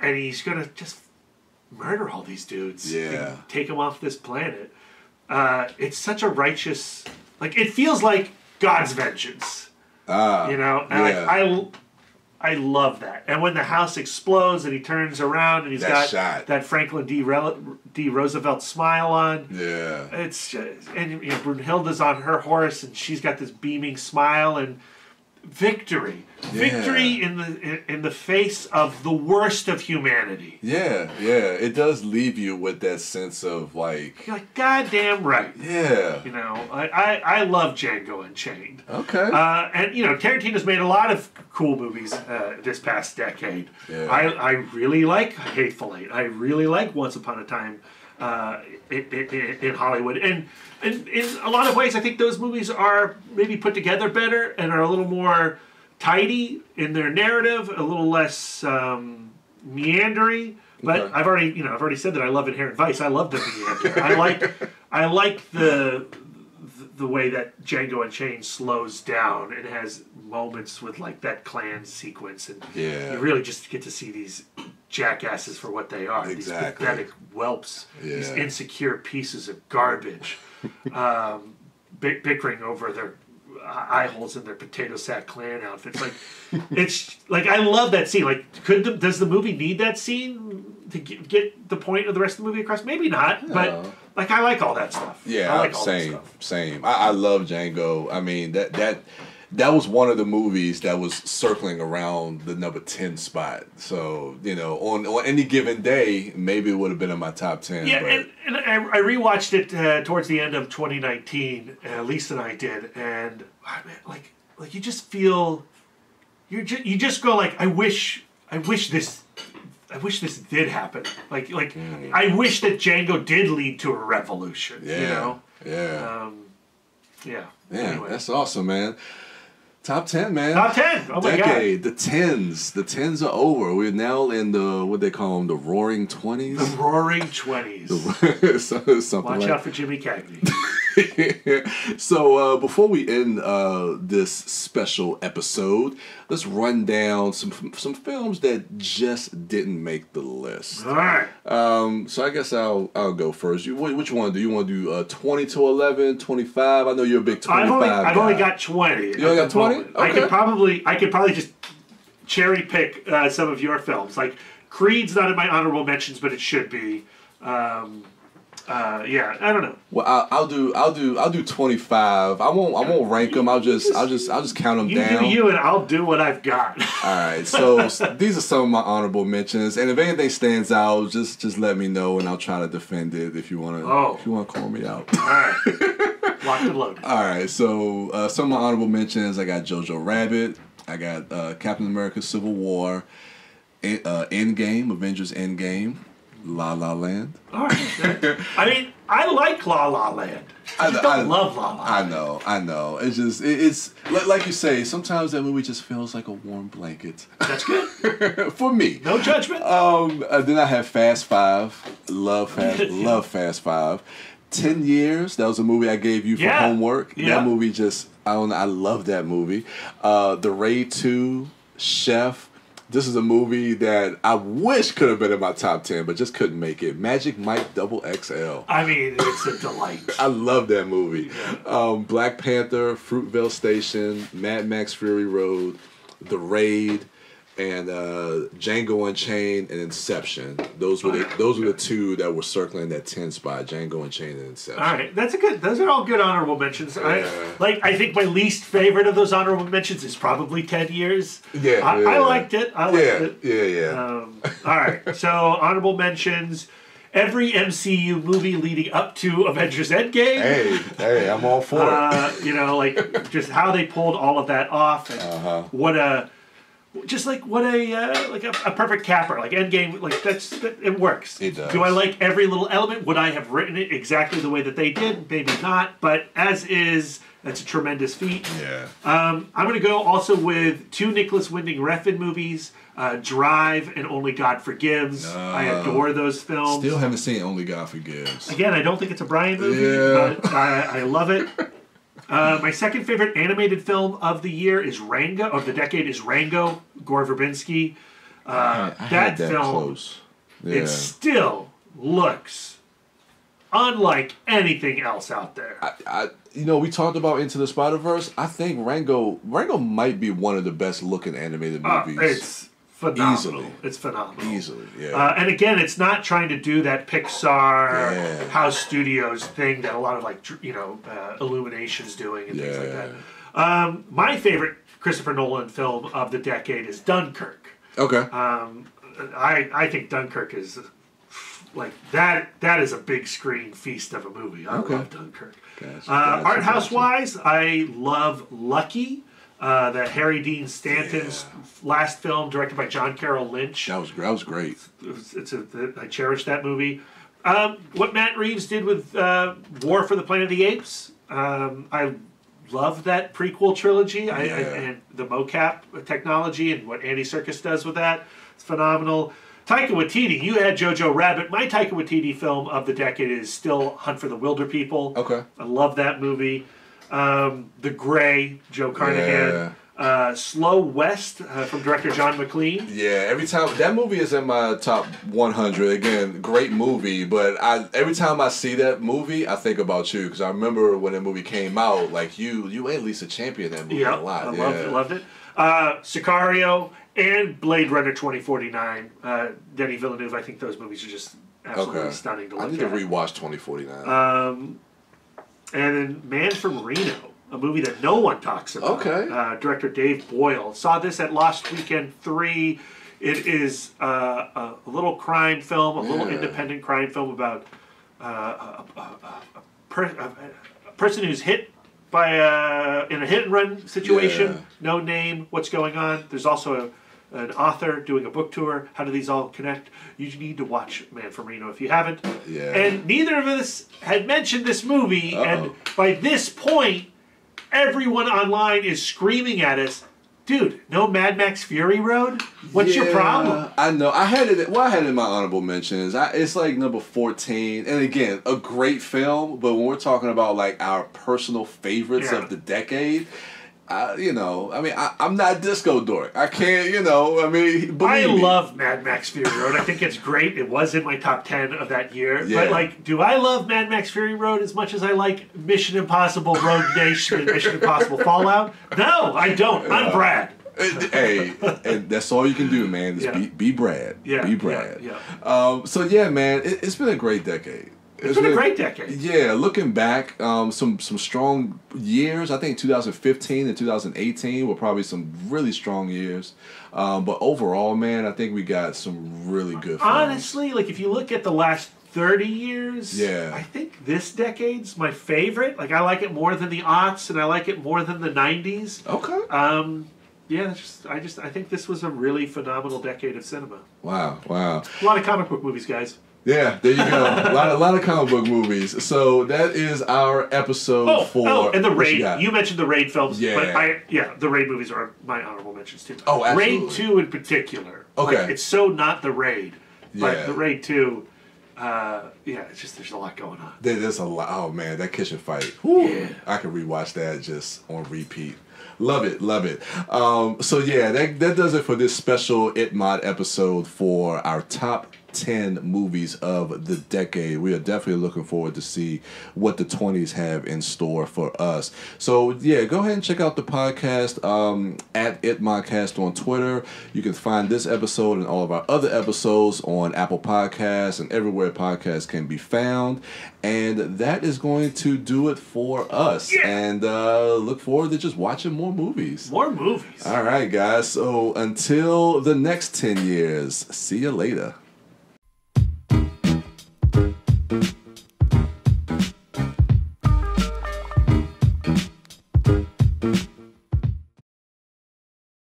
and he's gonna just murder all these dudes, Yeah. and take them off this planet. Uh, it's such a righteous, like it feels like God's vengeance. Ah. You know, and yeah. I, I love that. And when the house explodes and he turns around and he's That got shot. that Franklin D. Re- D. Roosevelt smile on, yeah. it's just, and you know, Brunhilde's on her horse and she's got this beaming smile and victory, victory in the in, in the face of the worst of humanity. Yeah, yeah. It does leave you with that sense of like, You're like, goddamn right. yeah. You know, I, I, I love Django Unchained. Okay. Uh, and you know, Tarantino's made a lot of cool movies uh, this past decade. Yeah. I, I really like Hateful Eight. I really like Once Upon a Time uh, in, in, in Hollywood. And, and in a lot of ways, I think those movies are maybe put together better and are a little more tidy in their narrative, a little less um, meandery. But Okay. I've already, you know, I've already said that I love Inherent Vice. I love the meander. I like, I like the the way that Django Unchained slows down and has moments with like that Klan sequence, and Yeah. you really just get to see these jackasses for what they are. Exactly. These pathetic whelps. These insecure pieces of garbage. um, bick- bickering over their eye holes in their potato sack Klan outfits. Like, it's like I love that scene. Like, could the, does the movie need that scene to get, get the point of the rest of the movie across? Maybe not. But like, I like all that stuff. Yeah, I like all that same, stuff. same. I, I love Django. I mean that that that was one of the movies that was circling around the number ten spot. So you know, on on any given day, maybe it would have been in my top ten. Yeah, but and, and I, I rewatched it uh, towards the end of 2019. Uh, Lisa and I did, and ah, man, like, like you just feel, you just you just go like, I wish, I wish this, I wish this did happen. Like, like I wish that Django did lead to a revolution. Mm. yeah, You know, yeah, um, yeah. yeah. Anyway. That's awesome, man. Top ten, man. Top ten. Oh my god. Decade, the tens, the tens are over. We're now in the what they call them, the Roaring Twenties. The Roaring Twenties. Something Watch like out for Jimmy Cagney. so uh, before we end uh, this special episode, let's run down some some films that just didn't make the list. All right. Um, so I guess I'll I'll go first. You which one do you want to do? Uh, Twenty to 11, 25? I know you're a big twenty I've only. I've only got twenty. You only got 20? moment. I could probably I could probably just cherry pick uh, some of your films. Like Creed's not in my honorable mentions, but it should be. Um, uh, yeah, I don't know. Well, I'll, I'll do I'll do I'll do twenty five. I won't I won't rank them. I'll just I'll just I'll just count them You down. do you, and I'll do what I've got. All right, so these are some of my honorable mentions, and if anything stands out, just just let me know, and I'll try to defend it if you want to. Oh. If you want to call me out. All right, locked and loaded. All right, so uh, some of my honorable mentions: I got Jojo Rabbit, I got uh, Captain America: Civil War, E- uh, Endgame, Avengers: Endgame, La La Land. All right. I mean, I like La La Land. I, I- don't love La La. Land. I know, I know. It's just it, it's like, you say. Sometimes that movie just feels like a warm blanket That's good. for me. No judgment. Um, uh, then I have Fast Five. Love Fast. love Fast Five. Ten years. That was a movie I gave you for Yeah. homework. Yeah. That movie just I don't know. I love that movie. Uh, The Raid Two, Chef. This is a movie that I wish could have been in my top ten, but just couldn't make it. Magic Mike Double XL. I mean, it's a delight. I love that movie. Um, Black Panther, Fruitvale Station, Mad Max Fury Road, The Raid, and uh, Django Unchained and Inception. Those were the those were the two that were circling that ten spot. Django Unchained and Inception. All right, that's a good. Those are all good honorable mentions. I, Yeah. like, I think my least favorite of those honorable mentions is probably Ten Years. Yeah, I, yeah, I liked it. I liked Yeah, it. yeah, yeah. Um, all right, so honorable mentions. Every MCU movie leading up to Avengers Endgame. hey, hey, I'm all for it. Uh, you know, like just how they pulled all of that off, and Uh-huh. what a, just like what a uh, like a, a perfect capper. Like Endgame, like that's that, it works. It does. Do I like every little element? Would I have written it exactly the way that they did? Maybe not, but as is, that's a tremendous feat. Yeah. Um, I'm going to go also with two Nicolas Winding Refn movies, uh, Drive and Only God Forgives. I adore those films. Still haven't seen Only God Forgives. Again, I don't think it's a Brian movie, Yeah. but I, I love it. Uh, my second favorite animated film of the year is Rango. Of the decade is Rango. Gore Verbinski. Uh, I that, had that film, close. Yeah. it still looks unlike anything else out there. I, I, you know, we talked about Into the Spider Verse. I think Rango, Rango might be one of the best looking animated Uh, movies. it's phenomenal. Easily. It's phenomenal. easily, yeah. Uh, and again, it's not trying to do that Pixar Yeah. House Studios thing that a lot of like you know uh, Illumination's doing and things like that. Um, my favorite Christopher Nolan film of the decade is Dunkirk. okay. Um, I I think Dunkirk is like that. That is a big screen feast of a movie. I Okay. love Dunkirk. Gotcha, Uh, gotcha, art house gotcha. wise, I love Lucky. Uh, that Harry Dean Stanton's last film, directed by John Carroll Lynch. That was that was great. It's, it's a, I cherish that movie. Um, what Matt Reeves did with uh, War for the Planet of the Apes, um, I love that prequel trilogy. I, I, Yeah. and the mocap technology and what Andy Serkis does with that, it's phenomenal. Taika Waititi, you had Jojo Rabbit. My Taika Waititi film of the decade is still Hunt for the Wilderpeople. Okay. I love that movie. Um, the Grey, Joe Carnahan. Yeah. Uh, Slow West uh, from director John Maclean. Yeah, every time that movie is in my top 100. Again, great movie, but I every time I see that movie, I think about you because I remember when that movie came out. Like you, you and Lisa championed that movie Yeah, a lot. I yeah. loved it. Loved it. Uh, Sicario and Blade Runner 2049. Uh, Denis Villeneuve. I think those movies are just absolutely Okay. stunning to look at. I need to at. rewatch 2049. Um, and then Man from Reno, a movie that no one talks about. Okay. Uh, director Dave Boyle saw this at Lost Weekend Three. It is uh, a, little crime film, a little independent crime film about uh, a, a, a, per, a, a person who's hit by a in a hit and run situation. Yeah. No name. What's going on? There's also a an author doing a book tour. How do these all connect? You need to watch Man from Reno if you haven't. Yeah. And neither of us had mentioned this movie, and Uh-oh. by this point, everyone online is screaming at us, dude, no Mad Max Fury Road? What's your problem? I know. I had it. Well, I had it in my honorable mentions. I, it's like number fourteen, and again, a great film. But when we're talking about like our personal favorites Yeah. of the decade. I, you know, I mean, I, I'm not disco dork. I can't, you know, I mean, I me. love Mad Max Fury Road. I think it's great. It was in my top 10 of that year. Yeah. But, like, do I love Mad Max Fury Road as much as I like Mission Impossible Rogue Nation and Mission Impossible Fallout? No, I don't. I'm Brad. Hey, and that's all you can do, man. Is Yeah. be, be Brad. Yeah, be Brad. yeah, Um, so yeah, man, it, it's been a great decade. It's been a great decade. Yeah, looking back, um, some some strong years. I think 2015 and 2018 were probably some really strong years. Um, but overall, man, I think we got some really good. Films. Honestly, like, if you look at the last 30 years, Yeah. I think this decade's my favorite. Like, I like it more than the aughts, and I like it more than the 90s. Okay. Um, yeah, it's just I just I think this was a really phenomenal decade of cinema. Wow. Wow. A lot of comic book movies, guys. Yeah, there you go. a, lot, a lot of comic book movies. So that is our episode Oh, for. oh, and the raid. got? You, mentioned the raid films, Yeah. but I yeah, the raid movies are my honorable mentions too. Oh, absolutely. Raid two in particular. Okay. Like, it's so not the raid, but Yeah. the raid two. Uh, yeah, it's just there's a lot going on. There- There's a lot. Oh man, that kitchen fight. Whew, Yeah. I can rewatch that just on repeat. Love it, love it. Um, so yeah, that that does it for this special ITMOD episode for our top ten movies of the decade. We are definitely looking forward to see what the twenties have in store for us. So yeah, go ahead and check out the podcast um, at ITMODcast on Twitter. You can find this episode and all of our other episodes on Apple Podcasts and everywhere podcasts can be found. And that is going to do it for us. Yeah. And uh, look forward to just watching more movies. More movies. All right, guys. So until the next 10 years, see you later. Thank you